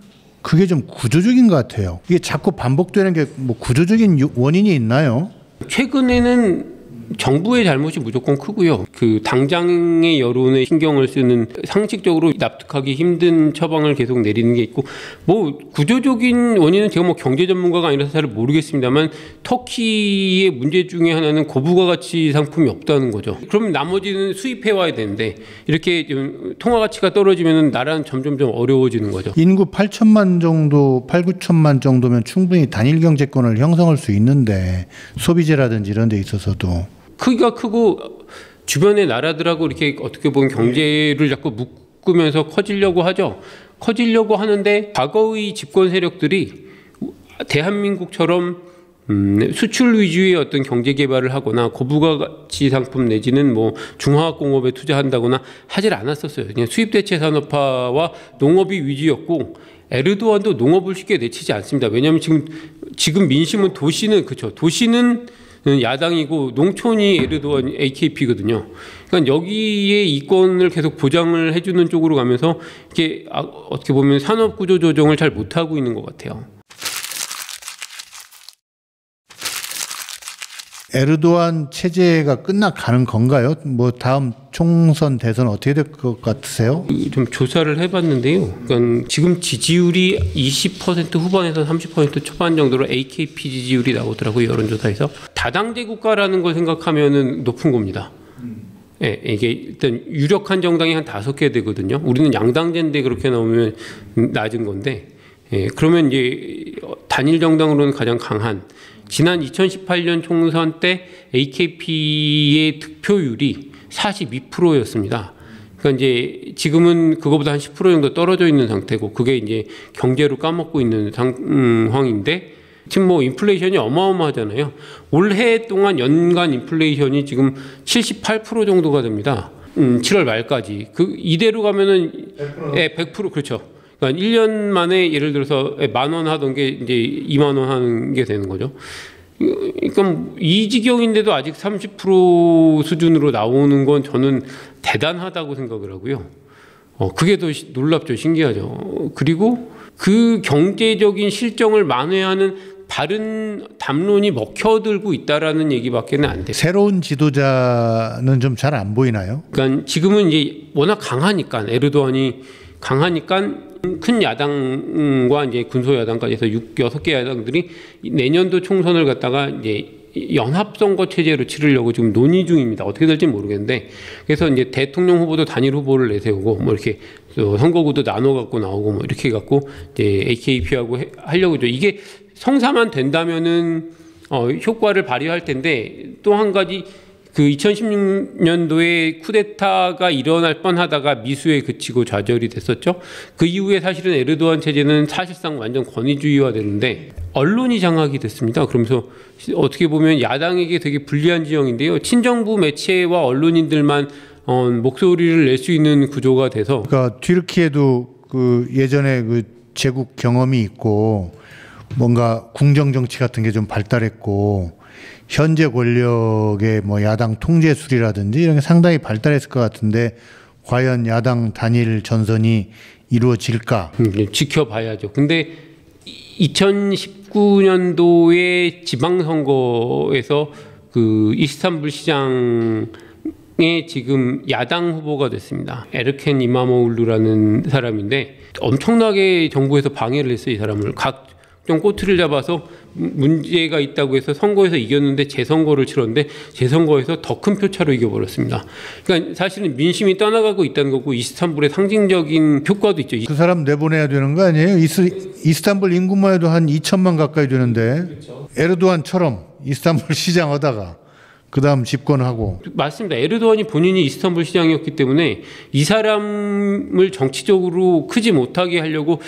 그게 좀 구조적인 것 같아요. 이게 자꾸 반복되는 게 뭐 구조적인 유- 원인이 있나요? 최근에는 정부의 잘못이 무조건 크고요. 그 당장의 여론에 신경을 쓰는 상식적으로 납득하기 힘든 처방을 계속 내리는 게 있고 뭐 구조적인 원인은 제가 뭐 경제 전문가가 아니라서 잘 모르겠습니다만 터키의 문제 중에 하나는 고부가 가치 상품이 없다는 거죠. 그럼 나머지는 수입해 와야 되는데 이렇게 좀 통화 가치가 떨어지면 나라는 점점 좀 어려워지는 거죠. 인구 8천만 정도, 8, 9천만 정도면 충분히 단일 경제권을 형성할 수 있는데 소비재라든지 이런 데 있어서도 크기가 크고 주변의 나라들하고 이렇게 어떻게 보면 경제를 자꾸 묶으면서 커지려고 하죠. 커지려고 하는데 과거의 집권 세력들이 대한민국처럼 음, 수출 위주의 어떤 경제 개발을 하거나 고부가치 상품 내지는 뭐 중화학 공업에 투자한다거나 하질 않았었어요. 그냥 수입 대체 산업화와 농업이 위주였고 에르도안도 농업을 쉽게 내치지 않습니다. 왜냐하면 지금 지금 민심은 도시는 그렇죠. 도시는 야당이고 농촌이 에르도안 AKP거든요. 그러니까 여기에 이권을 계속 보장을 해주는 쪽으로 가면서 이게 아, 어떻게 보면 산업 구조 조정을 잘 못하고 있는 것 같아요. 에르도안 체제가 끝나가는 건가요? 뭐 다음 총선 대선 어떻게 될 것 같으세요? 좀 조사를 해봤는데요. 그러니까 지금 지지율이 20% 후반에서 30% 초반 정도로 AKP 지지율이 나오더라고요 여론조사에서 다당제 국가라는 걸 생각하면은 높은 겁니다. 예, 이게 일단 유력한 정당이 한 다섯 개 되거든요. 우리는 양당제인데 그렇게 나오면 낮은 건데, 예, 그러면 이제 단일 정당으로는 가장 강한 지난 2018년 총선 때 AKP의 득표율이 42%였습니다. 그러니까 이제 지금은 그거보다 한 10% 정도 떨어져 있는 상태고 그게 이제 경제로 까먹고 있는 상황인데 지금 뭐 인플레이션이 어마어마하잖아요. 올해 동안 연간 인플레이션이 지금 78% 정도가 됩니다. 음, 7월 말까지 그 이대로 가면은 100%, 예, 100% 그렇죠. 그러니까 1년 만에 예를 들어서 만 원 하던 게 이제 2만 원 하는 게 되는 거죠. 그러니까 이 지경인데도 아직 30% 수준으로 나오는 건 저는 대단하다고 생각을 하고요. 어, 그게 더 시- 놀랍죠. 신기하죠. 그리고 그 경제적인 실정을 만회하는 바른 담론이 먹혀들고 있다라는 얘기밖에는 안 돼요. 새로운 지도자는 좀 잘 안 보이나요? 그러니까 지금은 이제 워낙 강하니까 에르도안이 강하니까 큰 야당과 이제 군소 야당까지 해서 6, 6개 야당들이 내년도 총선을 갖다가 이제 연합 선거 체제로 치르려고 지금 논의 중입니다. 어떻게 될지 모르겠는데 그래서 이제 대통령 후보도 단일 후보를 내세우고 뭐 이렇게 또 선거구도 나눠 갖고 나오고 뭐 이렇게 갖고 이제 AKP하고 해- 하려고 죠 이게 성사만 된다면은 어, 효과를 발휘할 텐데 또 한 가지 그 2016년도에 쿠데타가 일어날 뻔하다가 미수에 그치고 좌절이 됐었죠. 그 이후에 사실은 에르도안 체제는 사실상 완전 권위주의화 됐는데 언론이 장악이 됐습니다. 그러면서 어떻게 보면 야당에게 되게 불리한 지형인데요. 친정부 매체와 언론인들만 어, 목소리를 낼 수 있는 구조가 돼서 그러니까 튀르키예도 그 예전에 그 제국 경험이 있고 뭔가 궁정 정치 같은 게 좀 발달했고 현재 권력의 뭐 야당 통제술이라든지 이런 게 상당히 발달했을 것 같은데 과연 야당 단일 전선이 이루어질까? 음, 지켜봐야죠. 근데 2019년도에 지방선거에서 그 이스탄불 시장에 지금 야당 후보가 됐습니다. 에르켄 이마모울루라는 사람인데 엄청나게 정부에서 방해를 했어요. 이 사람을 각 작정 꼬투리를 잡아서 문제가 있다고 해서 선거에서 이겼는데 재선거를 치렀는데 재선거에서 더 큰 표차로 이겨버렸습니다. 그러니까 사실은 민심이 떠나가고 있다는 거고 이스탄불의 상징적인 효과도 있죠. 그 사람 내보내야 되는 거 아니에요? 이스, 이스탄불 인구만 해도 한 2천만 가까이 되는데 에르도안처럼 이스탄불 시장 하다가 그 다음 집권하고 맞습니다. 에르도안이 본인이 이스탄불 시장이었기 때문에 이 사람을 정치적으로 크지 못하게 하려고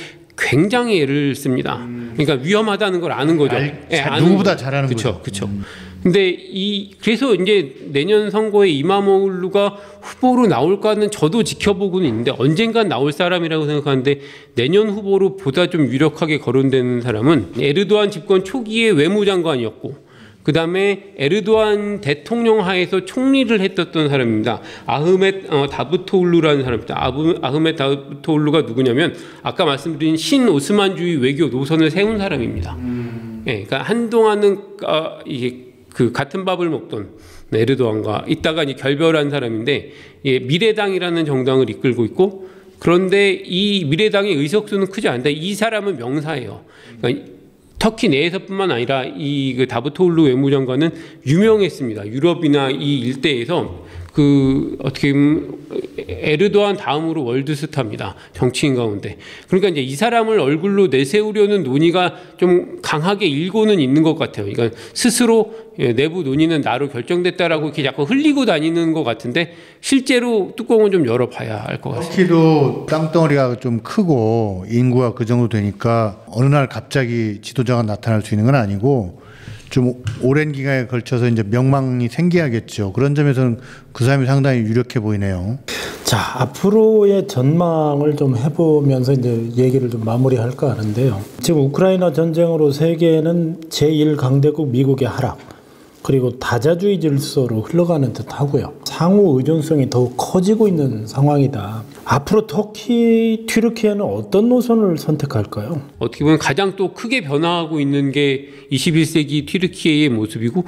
굉장히 애를 씁니다. 그러니까 위험하다는 걸 아는 거죠. 알- 예, 자- 아는 누구보다 거죠. 잘하는 그쵸, 거죠. 음. 그쵸. 근데 이 그래서 이제 내년 선거에 이마모울루가 후보로 나올까는 저도 지켜보고는 있는데 언젠간 나올 사람이라고 생각하는데 내년 후보로 보다 좀 유력하게 거론되는 사람은 에르도안 집권 초기에 외무장관이었고 그 다음에 에르도안 대통령 하에서 총리를 했었던 사람입니다. 아흐멧 어, 다부토울루라는 사람입니다. 아흐멧 다부토울루가 누구냐면 아까 말씀드린 신 오스만주의 외교 노선을 세운 사람입니다. 예, 그러니까 한동안은 아, 이게 그 같은 밥을 먹던 에르도안과 있다가 이제 결별한 사람인데 예, 미래당이라는 정당을 이끌고 있고 그런데 이 미래당의 의석수는 크지 않는데 이 사람은 명사예요. 그러니까 터키 내에서뿐만 아니라 이 그 다부토울루 외무장관은 유명했습니다. 유럽이나 이 일대에서 그 어떻게 보면 에르도안 다음으로 월드스타입니다. 정치인 가운데. 그러니까 이제 이 사람을 얼굴로 내세우려는 논의가 좀 강하게 일고는 있는 것 같아요. 그러니까 스스로 예, 내부 논의는 나로 결정됐다라고 이렇게 자꾸 흘리고 다니는 것 같은데 실제로 뚜껑은 좀 열어봐야 알 것 같습니다. 터키도 땅덩어리가 좀 크고 인구가 그 정도 되니까 어느 날 갑자기 지도자가 나타날 수 있는 건 아니고 좀 오랜 기간에 걸쳐서 이제 명망이 생겨야겠죠. 그런 점에서는 그 사람이 상당히 유력해 보이네요. 자, 앞으로의 전망을 좀 해보면서 이제 얘기를 좀 마무리할까 하는데요. 지금 우크라이나 전쟁으로 세계는 제1강대국 미국의 하락, 그리고 다자주의 질서로 흘러가는 듯 하고요. 상호 의존성이 더욱 커지고 있는 상황이다. 앞으로 터키, 튀르키예는 어떤 노선을 선택할까요? 어떻게 보면 가장 또 크게 변화하고 있는 게 21세기 튀르키예의 모습이고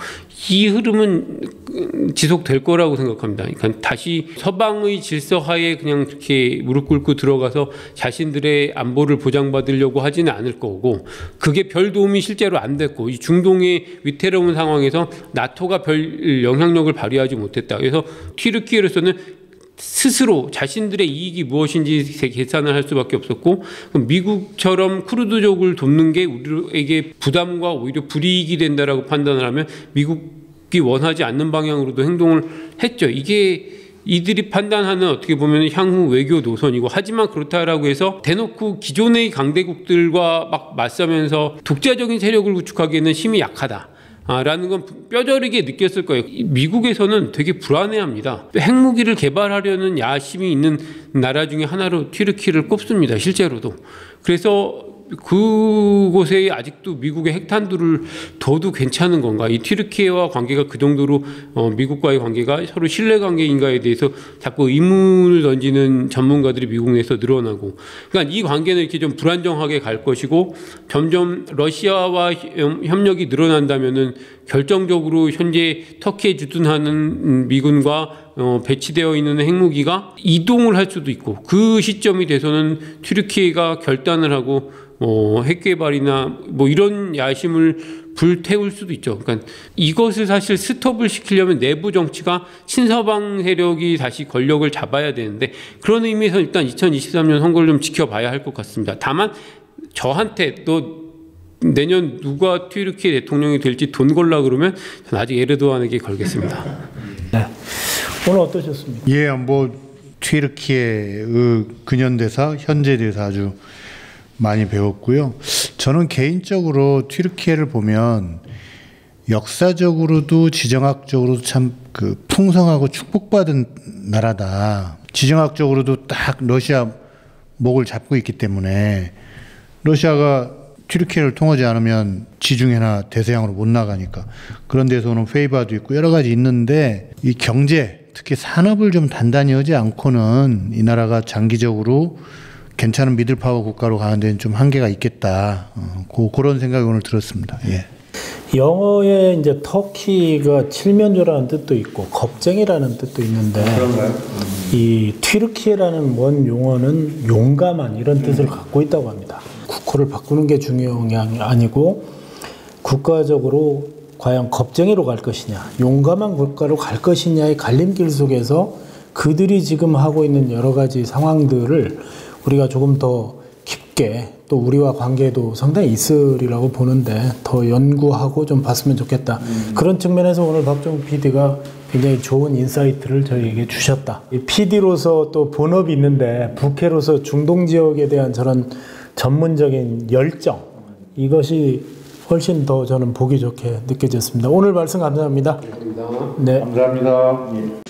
이 흐름은 지속될 거라고 생각합니다. 그러니까 다시 서방의 질서 하에 그냥 그렇게 무릎 꿇고 들어가서 자신들의 안보를 보장받으려고 하지는 않을 거고 그게 별 도움이 실제로 안 됐고 이 중동의 위태로운 상황에서 나토가 별 영향력을 발휘하지 못했다. 그래서 튀르키예로서는 스스로 자신들의 이익이 무엇인지 계산을 할 수밖에 없었고 미국처럼 쿠르드족을 돕는 게 우리에게 부담과 오히려 불이익이 된다라고 판단을 하면 미국이 원하지 않는 방향으로도 행동을 했죠. 이게 이들이 판단하는 어떻게 보면 향후 외교 노선이고 하지만 그렇다라고 해서 대놓고 기존의 강대국들과 막 맞서면서 독자적인 세력을 구축하기에는 힘이 약하다. 아, 라는 건 뼈저리게 느꼈을 거예요. 이 미국에서는 되게 불안해합니다. 핵무기를 개발하려는 야심이 있는 나라 중에 하나로 튀르키를 꼽습니다. 실제로도. 그래서 그곳에 아직도 미국의 핵탄두를 둬도 괜찮은 건가? 이 튀르키예와 관계가 그 정도로 어, 미국과의 관계가 서로 신뢰 관계인가에 대해서 자꾸 의문을 던지는 전문가들이 미국 내에서 늘어나고, 그러니까 이 관계는 이렇게 좀 불안정하게 갈 것이고 점점 러시아와 협력이 늘어난다면은 결정적으로 현재 터키에 주둔하는 미군과 어, 배치되어 있는 핵무기가 이동을 할 수도 있고 그 시점이 돼서는 튀르키예가 결단을 하고 어, 핵 개발이나 뭐 이런 야심을 불태울 수도 있죠. 그러니까 이것을 사실 스톱을 시키려면 내부 정치가 친서방 세력이 다시 권력을 잡아야 되는데 그런 의미에서 일단 2023년 선거를 좀 지켜봐야 할 것 같습니다. 다만 저한테 또 내년 누가 튀르키예 대통령이 될지 돈 걸라 그러면 저는 아직 에르도안에게 걸겠습니다. 네. 오늘 어떠셨습니까? 예, 뭐 튀르키예의 근현 대사, 현재 대사 아주 많이 배웠고요. 저는 개인적으로 튀르키예를 보면 역사적으로도 지정학적으로도 참 그 풍성하고 축복받은 나라다. 지정학적으로도 딱 러시아 목을 잡고 있기 때문에 러시아가 튀르키예를 통하지 않으면 지중해나 대서양으로 못 나가니까 그런 데서는 페이바도 있고 여러 가지 있는데 이 경제 특히 산업을 좀 단단히 하지 않고는 이 나라가 장기적으로 괜찮은 middle power 국가로 가는 데는 좀 한계가 있겠다. 어, 고, 그런 생각이 오늘 들었습니다. 예. 영어에 이제 터키가 칠면조라는 뜻도 있고 겁쟁이라는 뜻도 있는데 이 튀르키예라는 원 용어는 용감한 이런 뜻을 갖고 있다고 합니다. 국호를 바꾸는 게 중요한 게 아니고 국가적으로 과연 겁쟁이로 갈 것이냐, 용감한 국가로 갈 것이냐의 갈림길 속에서 그들이 지금 하고 있는 여러 가지 상황들을 우리가 조금 더 깊게 또 우리와 관계도 상당히 있으리라고 보는데 더 연구하고 좀 봤으면 좋겠다. 그런 측면에서 오늘 박정욱 PD가 굉장히 좋은 insight를 저희에게 주셨다. PD로서 또 본업이 있는데 부캐로서 중동 지역에 대한 저런 전문적인 열정 이것이 훨씬 더 저는 보기 좋게 느껴졌습니다. 오늘 말씀 감사합니다. 네. 감사합니다. 예.